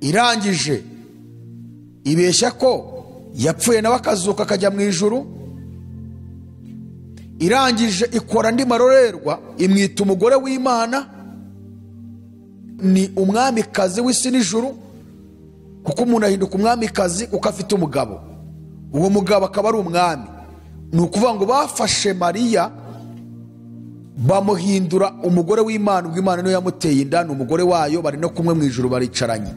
irangije ibeshya ko yapfuye nawe akazuka akajya mu ijuru irangije ikora andi marorerwa imwita umugore w'imana ni umwamikazi w'isi n'ijuru kuko umuntu ahinduka umwamikazi kuko afite umugabo. Uwo mugabo akaba ari umwami. Ni ukuvuga ngo bafashe mariya bamuhindura umugore w'imana ubwo imana niyo yamuteye inda ni umugore wayo bari no kumwe mu ijuru baricaranye.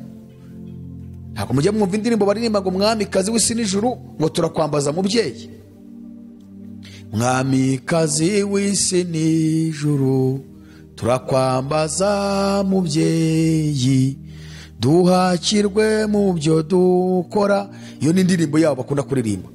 Ntabwo mujya mwumva indirimbo baririmba ngo mwamikazi w'isi n'ijuru ngo turakwambaza mubyeyi. Mwamikazi w'isi n'ijuru turakwambaza mubyeyi. Duhakirwe mu byo dukora. Iyo ni indirimbo yabo bakunda kuririmba.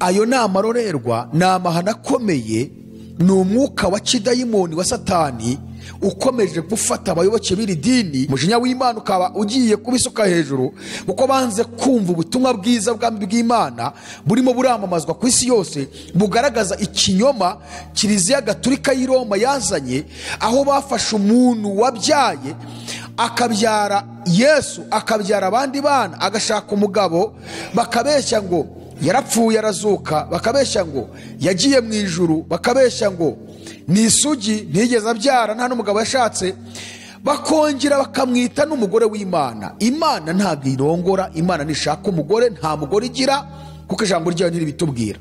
Ayo ni amarorerwa ni amahano akomeye ni umwuka wa kidayimoni wa satani ukomeje gufata abayoboke b'iri dini umujinya w'imana ukaba ugiye kubisuka hejuru kuko banze kumva ubutumwa bwiza bw'ami bw'imana burimo buramamazwa ku isi yose bugaragaza ikinyoma kiliziya gatulika y'i roma yazanye aho bafashe umuntu wabyaye akabyara yesu akabyara abandi bana agashaka umugabo bakabeshya ngo yarapfuye arazuka bakabeshya ngo yagiye mu ijuru bakabeshya ngo ni isugi ntiyigeze abyara nta n'umugabo yashatse. Bakongera bakamwita n'umugore w'imana. Imana ntabwo irongora imana nishaka umugore nta mugore igira kuko ijambo ryayo ntiribitubwira.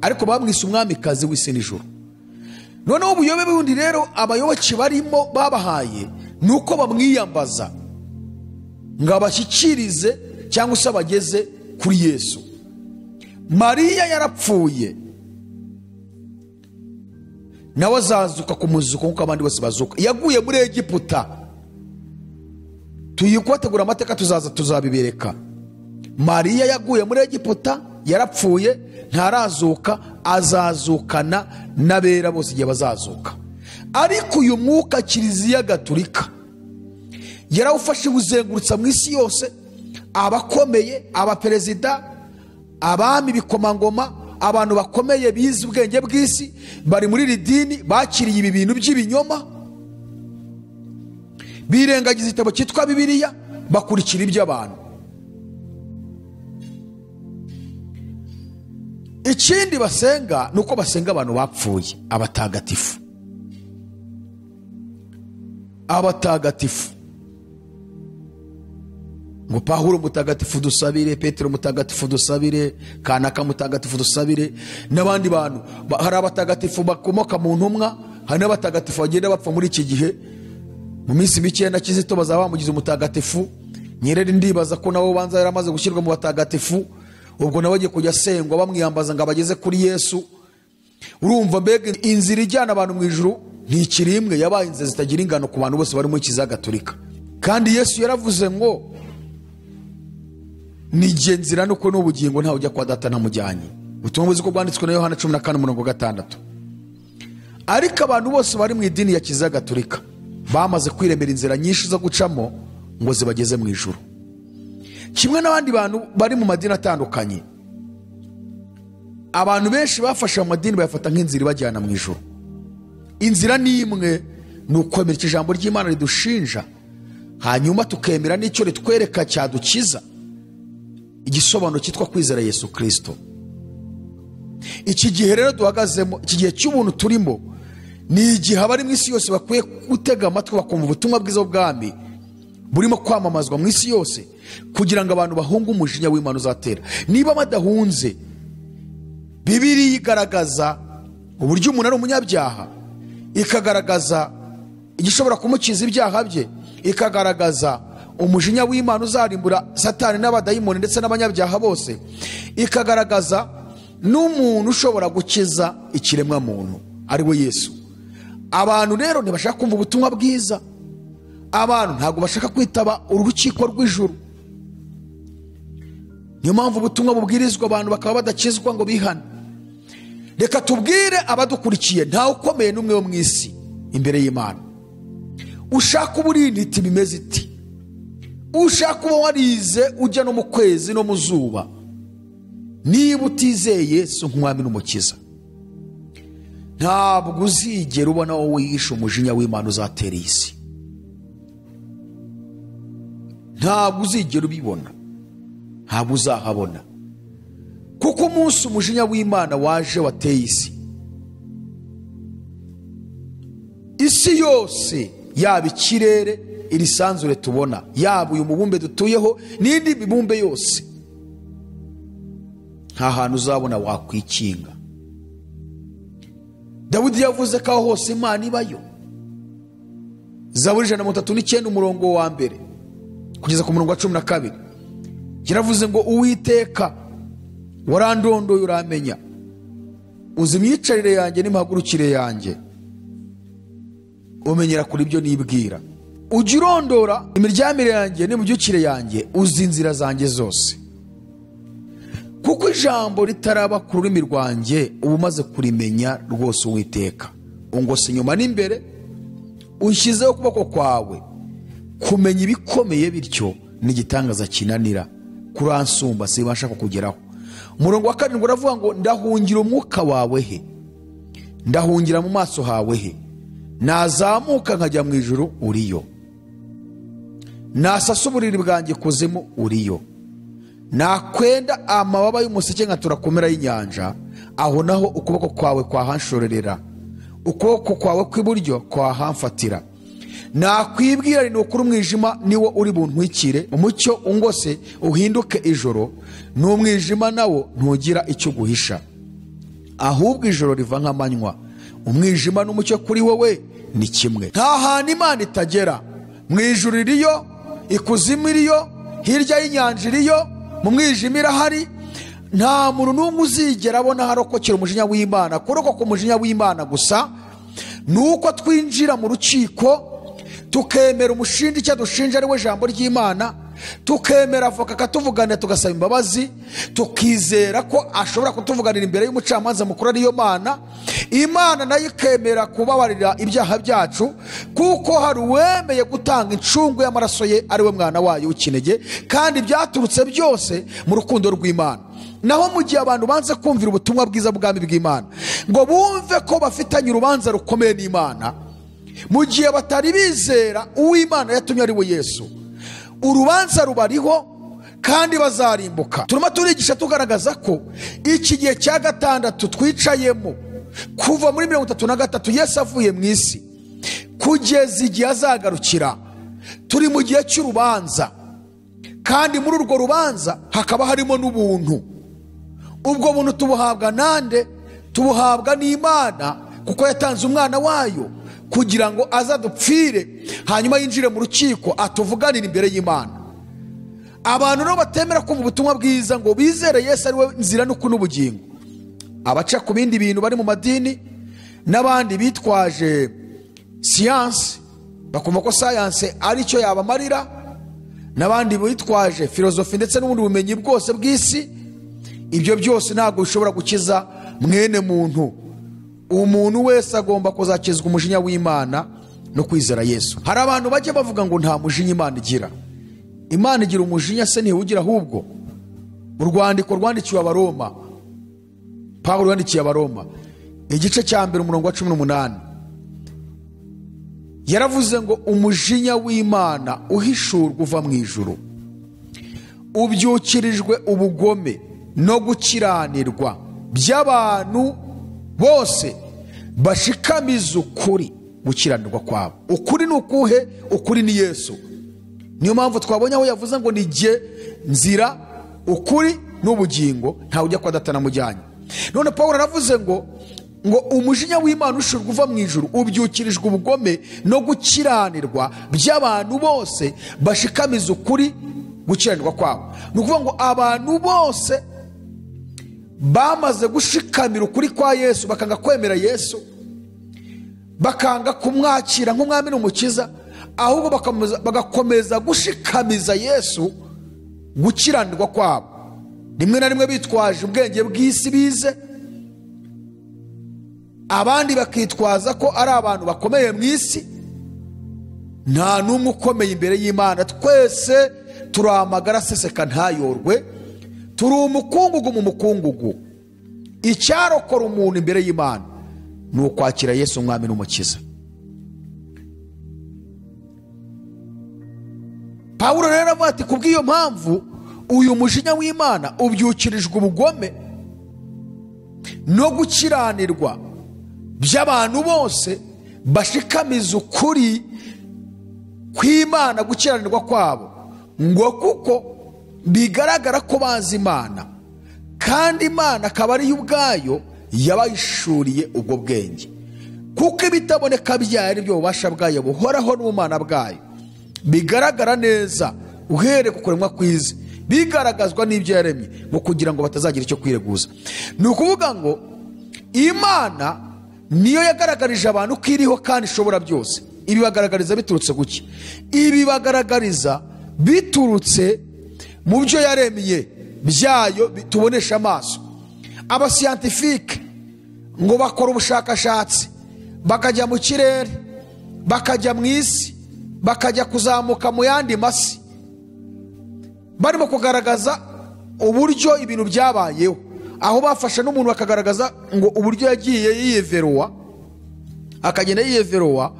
Ariko bamwise umwamikazi w'isi n'ijuru. Noneho ubuyobe bundi rero abayoboke barimo babahaye ni uko bamwiyambaza. Ngo abashyikirize cyangwa se abageze kuri yesu. Mariya yarapfuye. Nawe azazuka ku muzuko nk'uko abandi bose bazuka. Yaguye muri egiputa. Tuyi kubategura amateka tuzaza tuzabibereka. Mariya yaguye muri egiputa yarapfuye ntarazuka azazukana n'abera bose igihe bazazuka. Ariko uyu mwuka kiliziya gaturika yarawufashe iwuzengurutsa mu isi yose abakomeye abaperezida abami ibikomangoma abantu bakomeye bize ubwenge bw'isi bari muri iri dini bakiriye ibi bintu by'ibinyoma birengagiza igitabo cyitwa bibiliya bakurikira iby'abantu. Ikindi basenga ni uko basenga abantu bapfuye abatagatifu. Abatagatifu. Ngo pahuro mutagatifu dusabire petero mutagatifu dusabire kanaka mutagatifu dusabire n'abandi bantu. Ba- hari abatagatifu bakomoka mu ntumwa hari n'abatagatifu bagenda bapfa muri iki gihe. Mu minsi mikeya na kizito bazaba bamugize umutagatifu. Nyerere ndibaza ko nawe ubanza yaramaze gushyirwa mu batagatifu ubwo nawe agiye kujya asengwa bamwiyambaza ngo abageze kuri yesu. Urumva mbega inzira ijyana abantu mu ijuru ntikiri imwe yabaye inzira zitagira ingano ku bantu bose bari muri kiliziya gatolika. Kandi yesu yaravuze ngo nijye nzira nuko n'ubugingo ntawe ujya kwa data ntamujyanye ubutumwa buzi ko bwanditswe na yohana cumi na kane umurongo gatandatu. Ariko abantu bose bari mu idini ya kiliziya gatolika bamaze kwiremera inzira nyinshi zo gucamo ngo zibageze mu ijuru. Kimwe n'abandi bantu bari mu madini atandukanye abantu benshi bafashe mu madini bayafata nk'inzira ibajyana mu ijuru. Inzira ni imwe ni ukwemera ijambo ry'imana ridushinja hanyuma tukemera n'icyo ritwereka cyadukiza. Igisobanuro cyitwa kwizera yesu kirisito iki gihe rero duhagazemo iki gihe cy'ubuntu turimo ni igihe abari mu isi yose bakwiye gutega amatwi bakumva ubutumwa bwiza bw'ubwami burimo kwamamazwa mu isi yose kugira ngo abantu bahunge umujinya w'imana uzatera niba badahunze bibiri igaragaza uburyo umuntu ari umunyabyaha ikagaragaza igishobora kumukiza ibyaha bye ikagaragaza umujinya w'imana uzarimbura satani n'abadayimoni ndetse n'abanyabyaha bose ikagaragaza n'umuntu ushobora gukiza ikiremwamuntu ari we yesu. Abantu rero ntibashaka kumva ubutumwa bwiza. Abantu ntabwo bashaka kwitaba urukiko rw'ijuru. Niyo mpamvu ubutumwa bubwirizwa abantu bakaba badakizwa ngo bihane. Reka tubwire abadukurikiye ntawe ukomeye n'umwe wo mu isi imbere y'imana. Ushaka uburiniti bimeze iti ushaka kuba warize ujya no mu kwezi no mu zuba. Niba utizeye yesu nk'umwami n'umukiza. Ntabwo uzigera ubona wowe wihishe umujinya w'imana uzatera iyi si ntabwo uzigera ubibona. Ntabwo uzahabona. Kuko umunsi umujinya w'imana waje wateye isi. Isi yose yaba ikirere iri sanzure tubona. Yaba uyu mubumbe dutuyeho n'indi mibumbe yose. Nta hantu uzabona wakwikinga. Dawidi yavuze ko aho hose imana ibayo. Zaburi ijana na mirongo itatu n'icyenda umurongo wa mbere kugeza ku murongo wa cumi na kabiri. Kiravuze ngo uwiteka warandondoye uramenya. Uzi imyicarire yanjye n'imihagurukire yanjye. Umenyera kuri ibyo nibwira. Ujya urondora imiryamire yanjye n'imibyukire yanjye uzi inzira zanjye zose. Kuko ijambo ritaraba ku rurimi rwanjye uba umaze kurimenya rwose uwiteka. Ungose inyuma n'imbere ushyizeho ukuboko kwawe. Kumenya ibikomeye bityo n'igitangaza kinanira. Kuransumba sibasha kukugeraho. Umurongo wa karindwi uravuga ngo ndahungira umwuka wawe he? Ndahungira mu maso hawe he? Nazamuka nkajya mu ijuru uriyo. Nasasa uburiri bwanjye kuzimu uriyo. Nakwenda amababa y'umuseke nkatura ku mpera y'inyanja aho naho ukuboko kwawe kwahanshorerera. Ukuboko kwawe kw'iburyo kwahamfatira nakwibwira ni ukuri umwijima niwo uri buntwikire umucyo ungose uhinduke ijoro n'umwijima nawo ntugira icyo uguhisha. Ahubwo ijoro riva nk'amanywa umwijima n'umucyo kuri wowe ni kimwe. Nta hantu imana itagera. Mu ijuru iriyo ikuzimu iriyo hirya y'inyanja iriyo mu mwijima irahari nta muntu n'umwe uzigera abona harokokera umujinya w'imana. Kurokoka umujinya w'imana gusa ni uko twinjira mu rukiko tukemera umushinja icyo dushinja ari we jambo ry'imana tukemera avoka akatuvuganira tugasaba imbabazi tukizera ko ashobora kutuvuganira imbere y'umucamanza mukuru ariyo mana. Imana na yo ikemera kubabarira ibyaha byacu kuko hari uwemeye gutanga incungu y'amaraso ye ari we mwana wayo w'ikinege kandi byaturutse byose mu rukundo rw'imana. Naho mu gihe abantu banze kumvira ubutumwa bwiza bw'ubwami bw'imana ngo bumve ko bafitanye urubanza rukomeye n'imana mu gihe batari bizera uw'imana yatumye ari we yesu urubanza rubariho kandi bazarimbuka. Turimo turigisha tugaragaza ko iki gihe cya gatandatu twicayemo kuva muri mirongo itatu na gatatu yesu avuye mu isi. Kugeza igihe azagarukira turi mu gihe cy'urubanza. Kandi muri urwo rubanza hakaba harimo n'ubuntu. Ubwo buntu tubuhabwa nande? Tubuhabwa n'imana kuko yatanze umwana wayo. Kugira ngo azadupfire hanyuma yinjire mu rukiko atuvuganire imbere y'imana. Abantu nabo batemera kumva ubutumwa bwiza ngo bizere yesu ari we nzira n'uku n'ubugingo. Abaca ku bindi bintu bari mu madini n'abandi bitwaje siyansi bakumva ko sayanse ari cyo yabamarira n'abandi bitwaje filozofi ndetse n'ubundi bumenyi bwose bw'isi ibyo byose ntabwo bishobora gukiza mwene muntu. Umuntu wese agomba kuzakizwa umujinya w'imana no kwizera yesu. Hari abantu bajya bavuga ngo nta mujinya imana igira. Imana igira umujinya se ntiwugira ahubwo urwandiko rwandikiwe abaroma pawulo yandikiye abaroma igice cya mbere umurongo wa cumi n'umunani. Yaravuze ngo umujinya w'imana uhishurwa uva mu ijuru. Ubyukirijwe ubugome no gukiranirwa. By'abantu bose bashikamiza ukuri gukiranirwa kwabo. Ukuri ni ukuhe? Ukuri ni yesu. Niyo mpamvu twabonye aho yavuze ngo ni jye nzira ukuri n'ubugingo ntawe ujya kwa data namujyanye none paul aravuze ngo ngo umujinya w'imana ushirwa uva mu ijuru ubyukirijwe ubugome no gukiranirwa by'abantu bose bashikamiza ukuri gukiranirwa kwabo. Ni ukuvuga ngo abantu bose bamaze gushikamira ukuri kwa yesu bakanga kwemera yesu bakanga kumwakira nk'umwami n'umukiza ahubwo bagakomeza gushikamiza yesu gukiranirwa kwabo. Rimwe na rimwe bitwaje ubwenge bw'isi bize abandi bakitwaza ko ari abantu bakomeye mu isi nta n'umwe ukomeye imbere y'imana. Twese turi amagara aseseka ntayorwe turi umukungugu mu mukungugu. Icyarokora umuntu imbere y'imana ni ukwakira yesu umwami n'umukiza. Pawulo rero avuga ati kubw'iyo mpamvu uyu mujinya w'imana ubyukirijwe ubugome no gukiranirwa by'abantu bose bashikamiza ukuri kw'imana gukiranirwa kwabo. Ngo kuko bigaragara ko bazi imana. Kandi imana akaba ariyo ubwayo yabayishuriye ubwo bwenge. Kuko ibitaboneka byayo ari byo bubasha bwayo buhoraho n'ubumana bwayo. Bigaragara neza uhereye ku kuremwa kw'izi bigaragazwa n'ibyo yaremye ngo kugira ngo batazagira icyo kwireguza. Ni ukuvuga ngo imana niyo yagaragarije abantu ko iriho kandi ishobora byose. Ibibagaragariza biturutse guke ibibagaragariza biturutse mu byo yaremye byayo tubonesha amaso. Abasiyantifike ngo bakora ubushakashatsi bakajya mu kirere bakajya mu isi bakajya kuzamuka mu yandi masi. Barimo kugaragaza uburyo ibintu byabayeho. Aho bafashe n'umuntu bakagaragaza ngo uburyo yagiye yiyeveruwa akagenda yiyeveruwa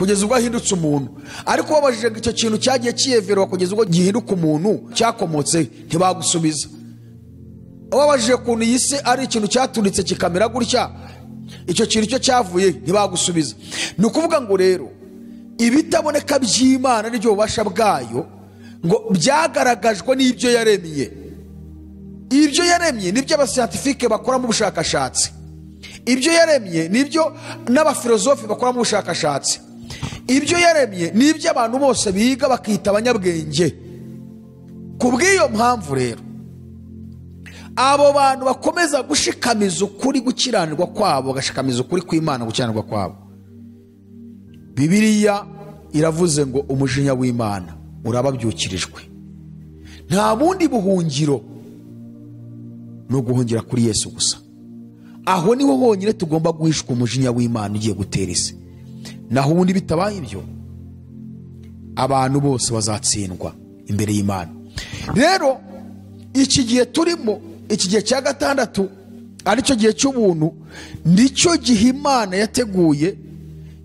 kugeza ubwo ahindutse umuntu. Ariko babajije ngo icyo kintu cyagiye kiyeveruwa kugeza ubwo gihinduka umuntu cyakomotse ntibagusubiza. Wabajije ukuntu iyi si ari ikintu cyaturitse kikamera gutya icyo kintu cyo cyavuye ntibagusubiza. Ni ukuvuga ngo rero ibitaboneka by'imana n'ibyo bubasha bwayo ngo byagaragajwe n'ibyo yaremye. Ibyo yaremye ni byo abasiyantifike bakoramo ubushakashatsi. Ibyo yaremye ni byo n'abafilozofi bakoramo ubushakashatsi. Ibyo yaremye ni byo abantu bose biga bakita abanyabwenge. Ku bw'iyo mpamvu rero abo bantu bakomeza gushikamiza ukuri gukiranirwa kwabo bagashikamiza ukuri kw'imana gukiranirwa kwabo. Bibiliya iravuze ngo umujinya w'imana urababyukirijwe. Nta bundi buhungiro ni uguhungira kuri yesu gusa. Aho ni ho honyine tugomba guhishwa umujinya w'imana ugiye gutera isi. Naho ubundi bitabaye ibyo abantu bose bazatsindwa imbere y'imana. Rero iki gihe turimo iki gihe cya gatandatu ari cyo gihe cy'ubuntu ni cyo gihe imana yateguye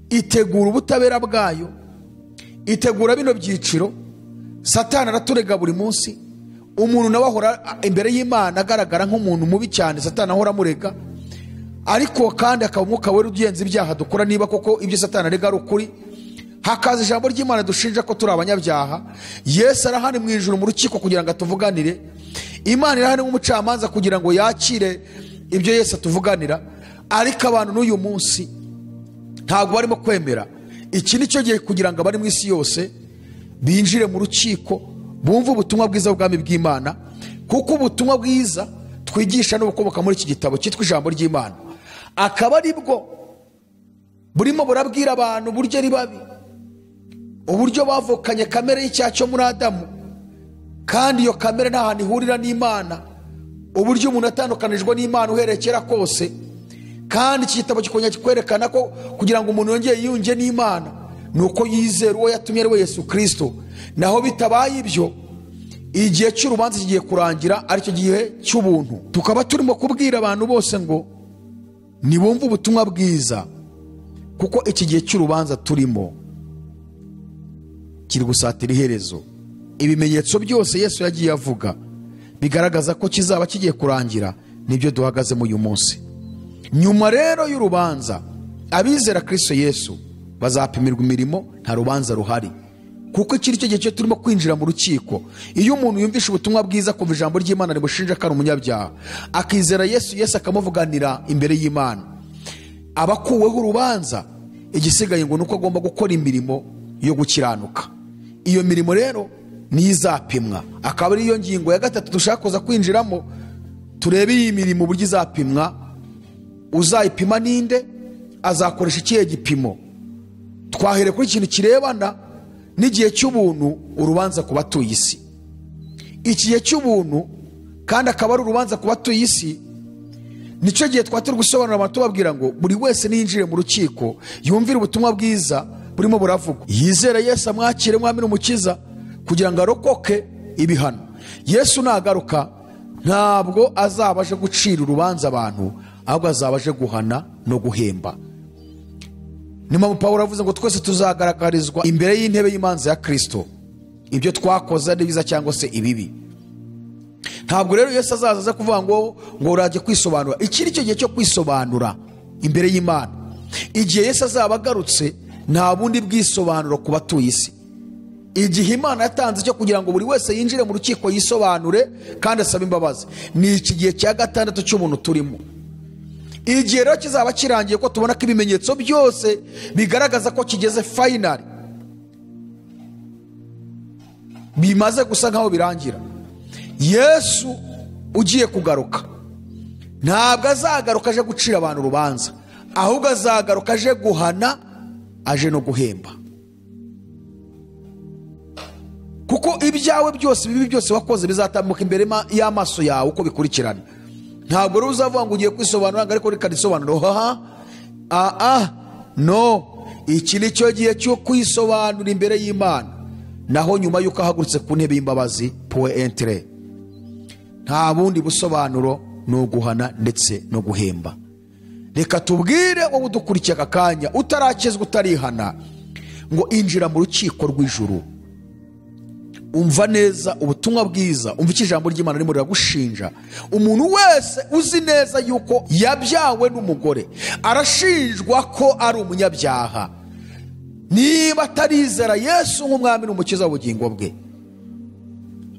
itegura ubutabera bwayo itegura bino byiciro satani araturega buri munsi umuntu nawe ahora imbere y'imana agaragara nk'umuntu mubi cyane satani ahora amurega ariko kandi akaba umwuka wera ugenza ibyaha dukora niba koko ibyo satani arega ari ukuri hakaza ijambo ry'imana dushinja ko turi abanyabyaha. Yesu arahari mu ijuru mu rukiko kugira ngo atuvuganire. Imana irahari nk'umucamanza kugira ngo yakire ibyo yesu atuvuganira. Ariko abantu n'uyu munsi ntabwo barimo kwemera. Iki ni cyo gihe kugira ngo abari mu isi yose binjire mu rukiko bumve ubutumwa bwiza bw'ubwami bw'imana. Kuko ubutumwa bwiza twigisha n'ubukomoka muri iki gitabo cyitwa ijambo ry'imana. Akaba ari bwo. Burimo burabwira abantu uburyo ari babi. Uburyo bavukanye kamere y'icyaha cyo muri adamu. Kandi iyo kamere nta hantu ihurira n'imana. Uburyo umuntu atandukanijwe n'imana uhereye kera kose. Kandi iki gitabo kikongera kikwerekana ko kugira ngo umuntu yongere yiyunge n'imana ni uko yizera uwo yatumye ari we yesu kirisito naho bitabaye ibyo igihe cy'urubanza kigiye kurangira ari cyo gihe cy'ubuntu. Tukaba turimo kubwira abantu bose ngo nibumve ubutumwa bwiza kuko iki gihe cy'urubanza turimo. Kiri gusatira iherezo. Ibimenyetso byose yesu yagiye avuga bigaragaza ko kizaba kigiye kurangira ni byo duhagazemo uyu munsi. Nyuma rero y'urubanza abizera kirisito yesu bazapimirwa imirimo nta rubanza ruhari. Kuko iki cyo gihe cyo turimo kwinjira mu rukiko. Iyo umuntu yumvishe ubutumwa bwiza kumva ijambo ry'imana rimushinja ko ari umunyabyaha akizera yesu yesu akamuvuganira imbere y'imana. Aba akuweho urubanza igisigaye ngo ni uko agomba gukora imirimo yo gukiranuka. Iyo mirimo rero niyo izapimwa. Akaba ariyo ngingo ya gatatu dushaka kuza kwinjiramo turebe iyi mirimo uburyo izapimwa uzayipima ninde azakoresha ikihe gipimo. Twahere kuri ikintu kirebana n'igihe cy'ubuntu urubanza ku batuye isi. Iki gihe cy'ubuntu kandi akaba ari urubanza ku batuye isi ni cyo gihe twaba turi gusobanurira abantu tubabwira ngo buri wese niyinjire mu rukiko yumvire ubutumwa bwiza burimo buravugwa. Yizere yesu amwakire mwami n'umukiza kugira ngo arokoke ibihano. Yesu nagaruka ntabwo azaba aje gucira urubanza abantu ahubwo azaba aje guhana no guhemba. Ni mpamvu pawulo avuze ngo twese tuzagaragarizwa imbere y'intebe y'imanza ya kirisito ibyo twakoze ari byiza cyangwa se ibibi. Ntabwo rero yesu azaza aza kuvuga ngo ngo urajya kwisobanura. Iki ni cyo gihe cyo kwisobanura imbere y'imana. Igihe yesu azaba agarutse nta bundi bwisobanuro ku batuye isi. Igihe imana yatanze cyo kugira ngo buri wese yinjire mu rukiko yisobanure kandi asabe imbabazi. Ni iki gihe cya gatandatu cy'umuntu turimo. Igihe rero kizaba kirangiye ko tubona ko ibimenyetso byose bigaragaza ko kigeze fayinari bimaze gusa nk'aho birangira. Yesu ugiye kugaruka. Ntabwo azagaruka aje gucira abantu urubanza ahubwo azagaruka aje guhana aje no guhemba. Kuko ibyawe byose bibi byose wakoze bizatambuka imbere ma- y'amaso yawe uko bikurikirana. Ntabwo rero uzavuga ngo ugiye kwisobanura ngo ariko reka risobanure haha. Aha. No. Iki ni cyo gihe cyo kwisobanura imbere y'imana. Naho nyuma y'uko ahagurutse ku ntebe y'imbabazi puwe entire nta bundi busobanuro ni uguhana ndetse no guhemba. Reka tubwire wowe udukurikiye aka kanya utarakizwa utarihana ngo injira mu rukiko rw'ijuru. Umva neza ubutumwa bwiza umva icyo ijambo ry'imana ririmo riragushinja. Umuntu wese uzi neza yuko yabyawe n'umugore arashinjwa ko ari umunyabyaha. Niba atarizera yesu nk'umwami n'umukiza w'ubugingo bwe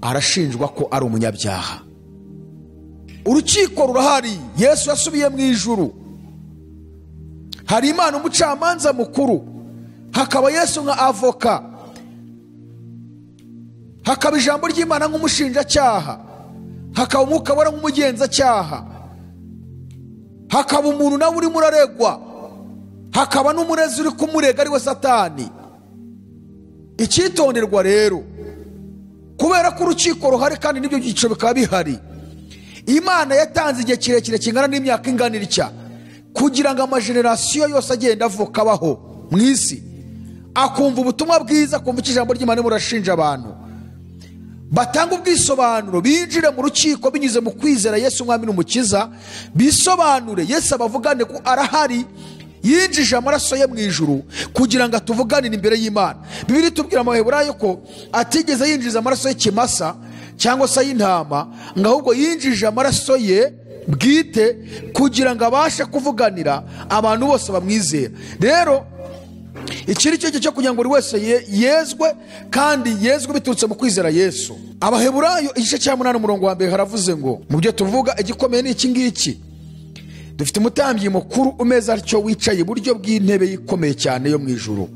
arashinjwa ko ari umunyabyaha. Urukiko rurahari yesu yasubiye mu ijuru. Hari imana umucamanza mukuru. Hakaba yesu nka avoka. Hakaba ijambo ry'imana nk'umushinjacyaha hakaba umwuka wera nk'umugenzacyaha hakaba umuntu nawe urimo uraregwa hakaba n'umurezi uri kumurega ari we satani. Icyitonderwa rero kubera ko urukiko ruhari kandi n'ibyo byiciro bikaba bihari imana yatanze igihe kirekire kingana n'imyaka ingana itya? Kugira ngo amajenerasiyo yose agenda avuka abaho mu isi akumva ubutumwa bwiza akumva icyo ijambo ry'imana ririmo rirashinja abantu. Batanga ubwisobanuro binjire mu rukiko binyuze mu kwizera yesu umwami n'umukiza bisobanure yesu abavugane ko arahari yinjije amaraso ye mu ijuru kugira ngo atuvuganire imbere y'imana. Bibiri tubwira amaheburayo ko atigeze yinjiza amaraso y'ikimasa cyangwa se ay'intama ngo ahubwo yinjije amaraso ye bwite kugira ngo abashe kuvuganira abantu bose bamwizera. Rero iki ni cyo gihe cyo kugira ngo buri wese ye- yezwe kandi yezwe biturutse mu kwizera yesu. Abaheburayo igice cya munani umurongo wa mbere haravuze ngo mu byo tuvuga igikomeye ni iki ngiki? Dufite umutambyi mukuru umeze atyo wicaye iburyo bw'intebe ikomeye cyane yo mu ijuru.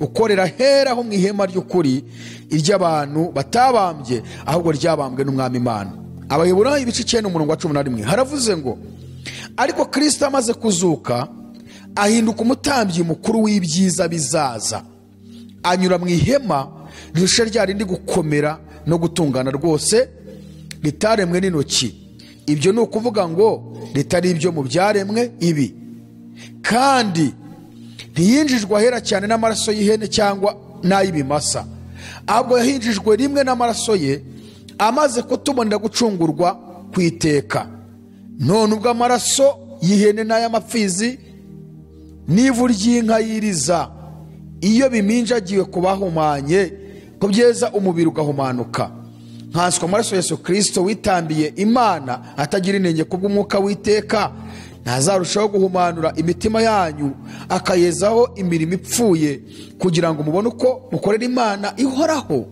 Ukorera hera ho mu ihema ry'ukuri iry'abantu batabambye ahubwo ryabambwe n'umwami imana. Abaheburayo ibice icyenda umurongo wa cumi na rimwe haravuze ngo ariko kirisito amaze kuzuka ahinduka umutambyi mukuru w'ibyiza bizaza. Anyura mu ihema rirusha rya rindi gukomera no gutungana rwose? Ritaremwe n'intoki. Ibyo ni ukuvuga ngo ritari ibyo mu byaremwe ibi. Kandi ntiyinjijwe ahera cyane n'amaraso y'ihene cyangwa n'ay'ibimasa. Ahubwo yahinjijwe rimwe n'amaraso ye amaze kutubonera gucungurwa ku iteka. None ubwo amaraso y'ihene n'ay'amapfizi n'ivu ry'inka yiriza iyo biminjagiwe ku ko byeza umubiri ugahumanuka. Nkanswe amaraso yesu kirisito witambiye imana atagira inenge kubw'umwuka w'iteka. Ntazarushaho guhumanura imitima yanyu akayezaho imirimo ipfuye kugira ngo mubone uko mukorera imana ihoraho.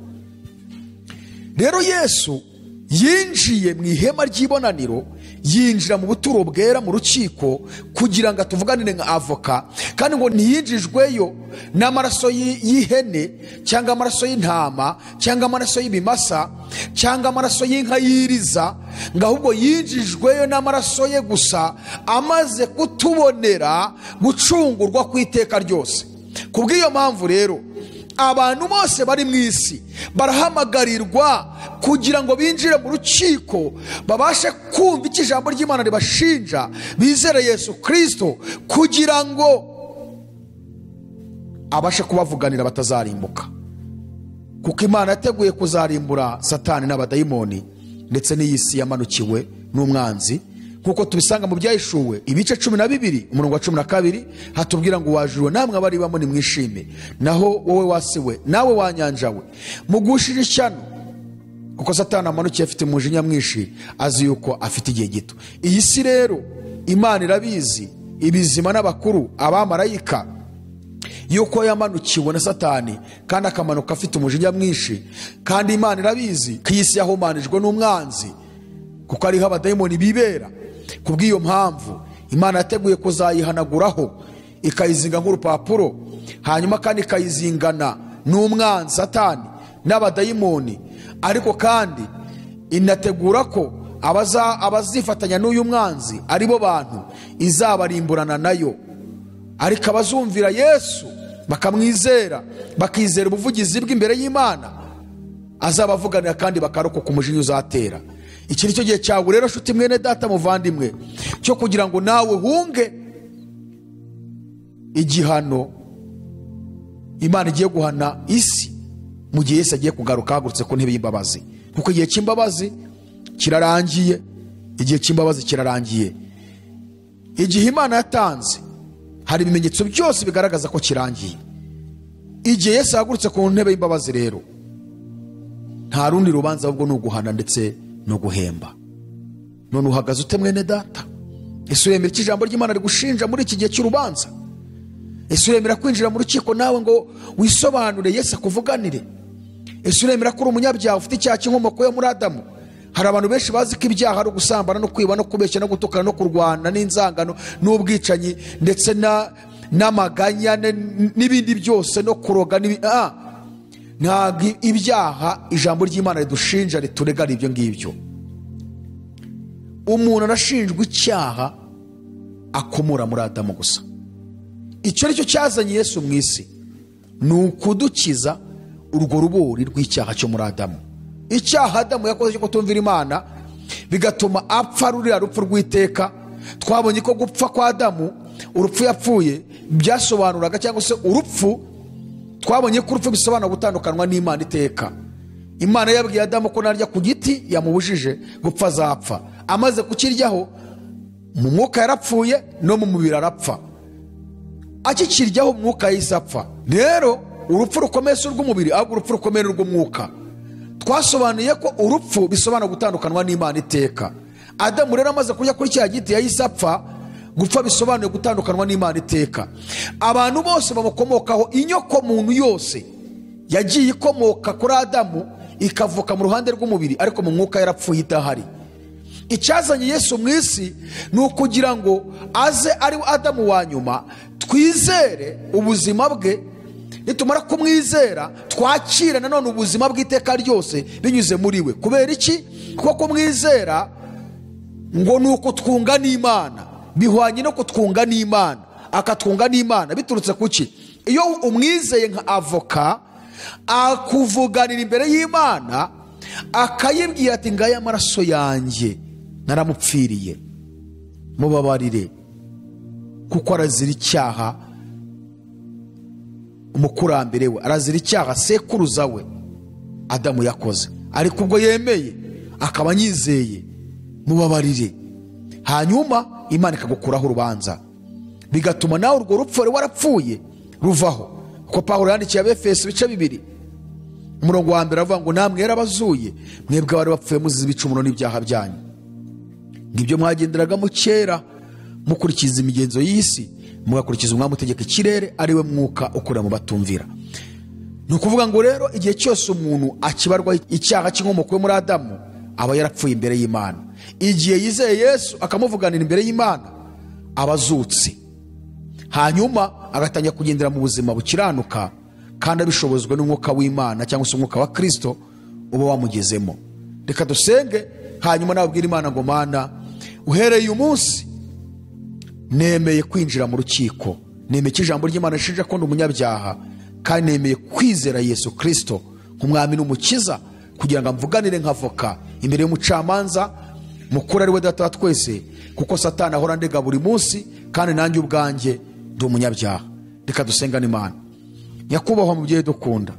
Rero yesu yinjiye mu ihema ry'ibonaniro yinjira mu buturo bwera mu rukiko kugira ngo atuvuganire nka avoka. Kandi ngo ntiyinjijweyo n'amaraso y'i- y'ihene cyangwa amaraso y'intama cyangwa amaraso y'ibimasa cyangwa amaraso y'inka yiriza ngo ahubwo yinjijweyo n'amaraso ye gusa amaze kutubonera gucungurwa ku iteka ryose. Ku bw'iyo mpamvu rero abantu bose bari mu isi barahamagarirwa kugira ngo binjire mu rukiko babashe kumva icyo ijambo ry'imana ribashinja bizere yesu kirisito kugira ngo abashe kubavuganira batazarimbuka. Kuko imana yateguye kuzarimbura satani n'abadayimoni ndetse n'iyi si yamanukiwe n'umwanzi nk'uko tubisanga mu byahishuwe ibice cumi na bibiri umurongo wa cumi na kabiri hatubwira ngo wajuriwe namwe abaribamo nimwishime. Naho wowe wasiwe nawe wanyanjawe. Mugushije ishyano kuko satani amanukiye afite umujinya mwinshi azi yuko afite igihe gito. Iyi si rero imana irabizi ibizima n'abakuru abamarayika yuko yamanukiwe na satani kandi akamanuka afite umujinya mwinshi. Kandi imana irabizi ko iyi si yahumanijwe n'umwanzi kuko ariho abadayimoni bibera. Ku bw'iyo mpamvu imana yateguye kuzayihanaguraho ikayizinga nk'urupapuro hanyuma kandi ikayizingana n'umwanzi satani n'abadayimoni. Ariko kandi inategura ko abazifatanya n'uyu mwanzi ari bo bantu izabarimburana na yo. Ariko abazumvira yesu bakamwizera bakizera ubuvugizi bw'imbere y'imana azabavuganira kandi bakarokoka umujinya uzatera. Iki ni cyo gihe cyawe rero nshuti mwene data muvandimwe cyo kugira ngo nawe hunge igihano imana igiye guhana isi mu gihe yesu agiye kugaruka ahagurutse ku ntebe y'imbabazi. Kuko igihe cy'imbabazi kirarangiye igihe cy'imbabazi kirarangiye. Igihe imana yatanze hari ibimenyetso byose bigaragaza ko kirangiye. Igihe yesu ahagurutse ku ntebe y'imbabazi rero nta rundi rubanza ahubwo ni uguhana ndetse no guhemba none uhagaze ute mwene data? Ese uremera icyo ijambo ry'imana rigushinja muri iki gihe cy'urubanza? Ese uremera kwinjira mu rukiko nawe ngo wisobanure yesu akuvuganire. Ese uremera ko uri umunyabyaha ufite icyaha cy'inkomoko yo muri adamu. Hari abantu benshi bazi ko ibyaha ari ugusambana no kwiba no kubeshya no gutukana no kurwana n'inzangano n'ubwicanyi ndetse na- n'amaganya n'ibindi byose no kuroga n'ibi- Ah! Ntabwo ibyaha ijambo ry'imana ridushinja riturega ari ibyo ngibyo. Umuntu arashinjwa icyaha akomora muri adamu gusa. Icyo cyo cyazanye yesu mu isi ni ukudukiza urwo rubori rw'icyaha cyo muri adamu. Icyaha adamu yakoze cyo kutumvira imana bigatuma apfa ruriya rupfu rw'iteka. Twabonye ko gupfa kwa adamu urupfu yapfuye byasobanuraga cyangwa se urupfu twabonye ko urupfu bisobanura gutandukanywa n'imana iteka. Imana yabwiye adamu ko narya ku giti yamubujije gupfa azapfa. Amaze kukiryaho mu mwuka yarapfuye no mu mubiri arapfa. Akikiryaho umwuka yahise apfa. Rero urupfu rukomeye si urw'umubiri ahubwo urupfu rukomeye ni urw'umwuka. Twasobanuye ko urupfu bisobanura gutandukanywa n'imana iteka. Adamu rero amaze kurya kuri cya giti yahise apfa. Gupfa bisobanuye gutandukanywa n'imana iteka. Abantu bose bamukomokaho inyoko muntu yose yagiye ikomoka kuri adamu ikavuka mu ruhande rw'umubiri ariko mu mwuka yarapfuye idahari. Icyazanye yesu mu isi ni ukugira ngo aze ari adamu wa nyuma twizere ubuzima bwe nitumara kumwizera twakire nanone ubuzima bw'iteka ryose binyuze muri we. Kubera iki? Kuko kumwizera ngo ni uko twunga n'imana. Bihwanye no kutwunga n'imana. Akatwunga n'imana biturutse ku ki? Iyo umwizeye nka avoka akuvuganira imbere y'imana akayibwira ati ngaya amaraso yanjye naramupfiriye. Mubabarire kuko arazira icyaha umukurambere we arazira icyaha sekuruza we adamu yakoze. Ariko ubwo yemeye akaba anyizeye. Mubabarire. Hanyuma imana ikagukuraho urubanza. Bigatuma nawe urwo rupfu wari warapfuye ruvaho. Kuko pawulo yandikiye abefesi ibice bibiri. Umurongo wa mbere avuga ngo namwe yarabazuye mwebwe abari bapfuye muzize ibicumuro n'ibyaha byanyu. Ngibyo mwagenderagamo kera mukurikiza imigenzo y'isi mugakurikiza umwami utegeka ikirere ari we mwuka ukura mu batumvira. Ni ukuvuga ngo rero igihe cyose umuntu akibarwaho icyaha cy'inkomoko yo muri adamu aba yarapfuye imbere y'imana. Igihe yizeye yesu akamuvuganira imbere y'imana aba azutse. Hanyuma agatangira kugendera mu buzima bukiranuka kandi abishobozwa n'umwuka w'imana cyangwa se umwuka wa kirisito uba wamugezemo. Reka dusenge hanyuma nababwira imana ngo mana uhereye uyu munsi nemeye kwinjira mu rukiko. Nemeye ko ijambo ry'imana rishinja ko ndi umunyabyaha kandi nemeye kwizera yesu kirisito nk'umwami n'umukiza kugira ngo amvuganire nk'avoka imbere y'umucamanza mukuru ari we data twese kuko satani ahora ndega buri munsi kandi nanjye ubwanjye ndi umunyabyaha. Reka dusengane imana. Nyakubahwa mubyeyi dukunda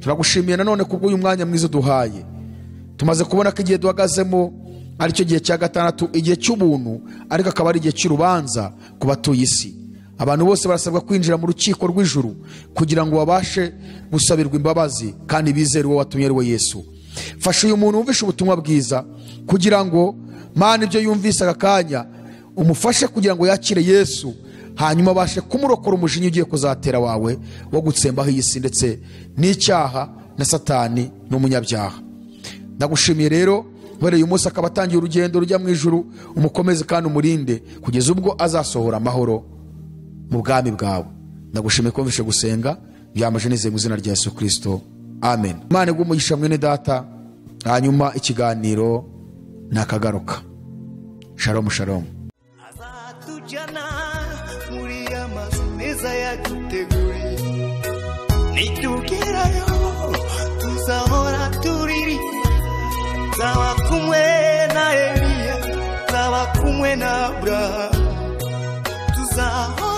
turagushimiye nanone kubw'uyu mwanya mwiza uduhaye tumaze kubona ko igihe duhagazemo ari cyo gihe cya gatandatu igihe cy'ubuntu ariko akaba ari igihe cy'urubanza ku batuye isi. Abantu bose barasabwa kwinjira mu rukiko rw'ijuru kugira ngo babashe gusabirwa imbabazi kandi bizere uwo watumye ari we yesu. Fasha uyu muntu wumvishe ubutumwa bwiza. Kugira ngo mana ibyo yumvise aka kanya umufashe kugira ngo yakire yesu. Hanyuma abashe kumurokora umujinya ugiye kuzatera wawe wo gutsembaho iyi si ndetse n'icyaha na satani n'umunyabyaha. Ndagushimiye rero uhereye umunsi akaba atangiye urugendo rujya mu ijuru umukomeze kandi umurinde kugeza ubwo azasohora amahoro mu bwami bwawe. Ndagushimiye ko wumvishe gusenga byamaje nizeye mu izina rya yesu kirisito amen. Imana umugisha mwene data hanyuma ikiganiro nakagaruka. Shalomu shalomu azatujyana muri ya mazu meza yaduteguriye. Nitugerayo tuzahora turirimba zaba kumwe na eliya zaba kumwe na aburahamu tuzahora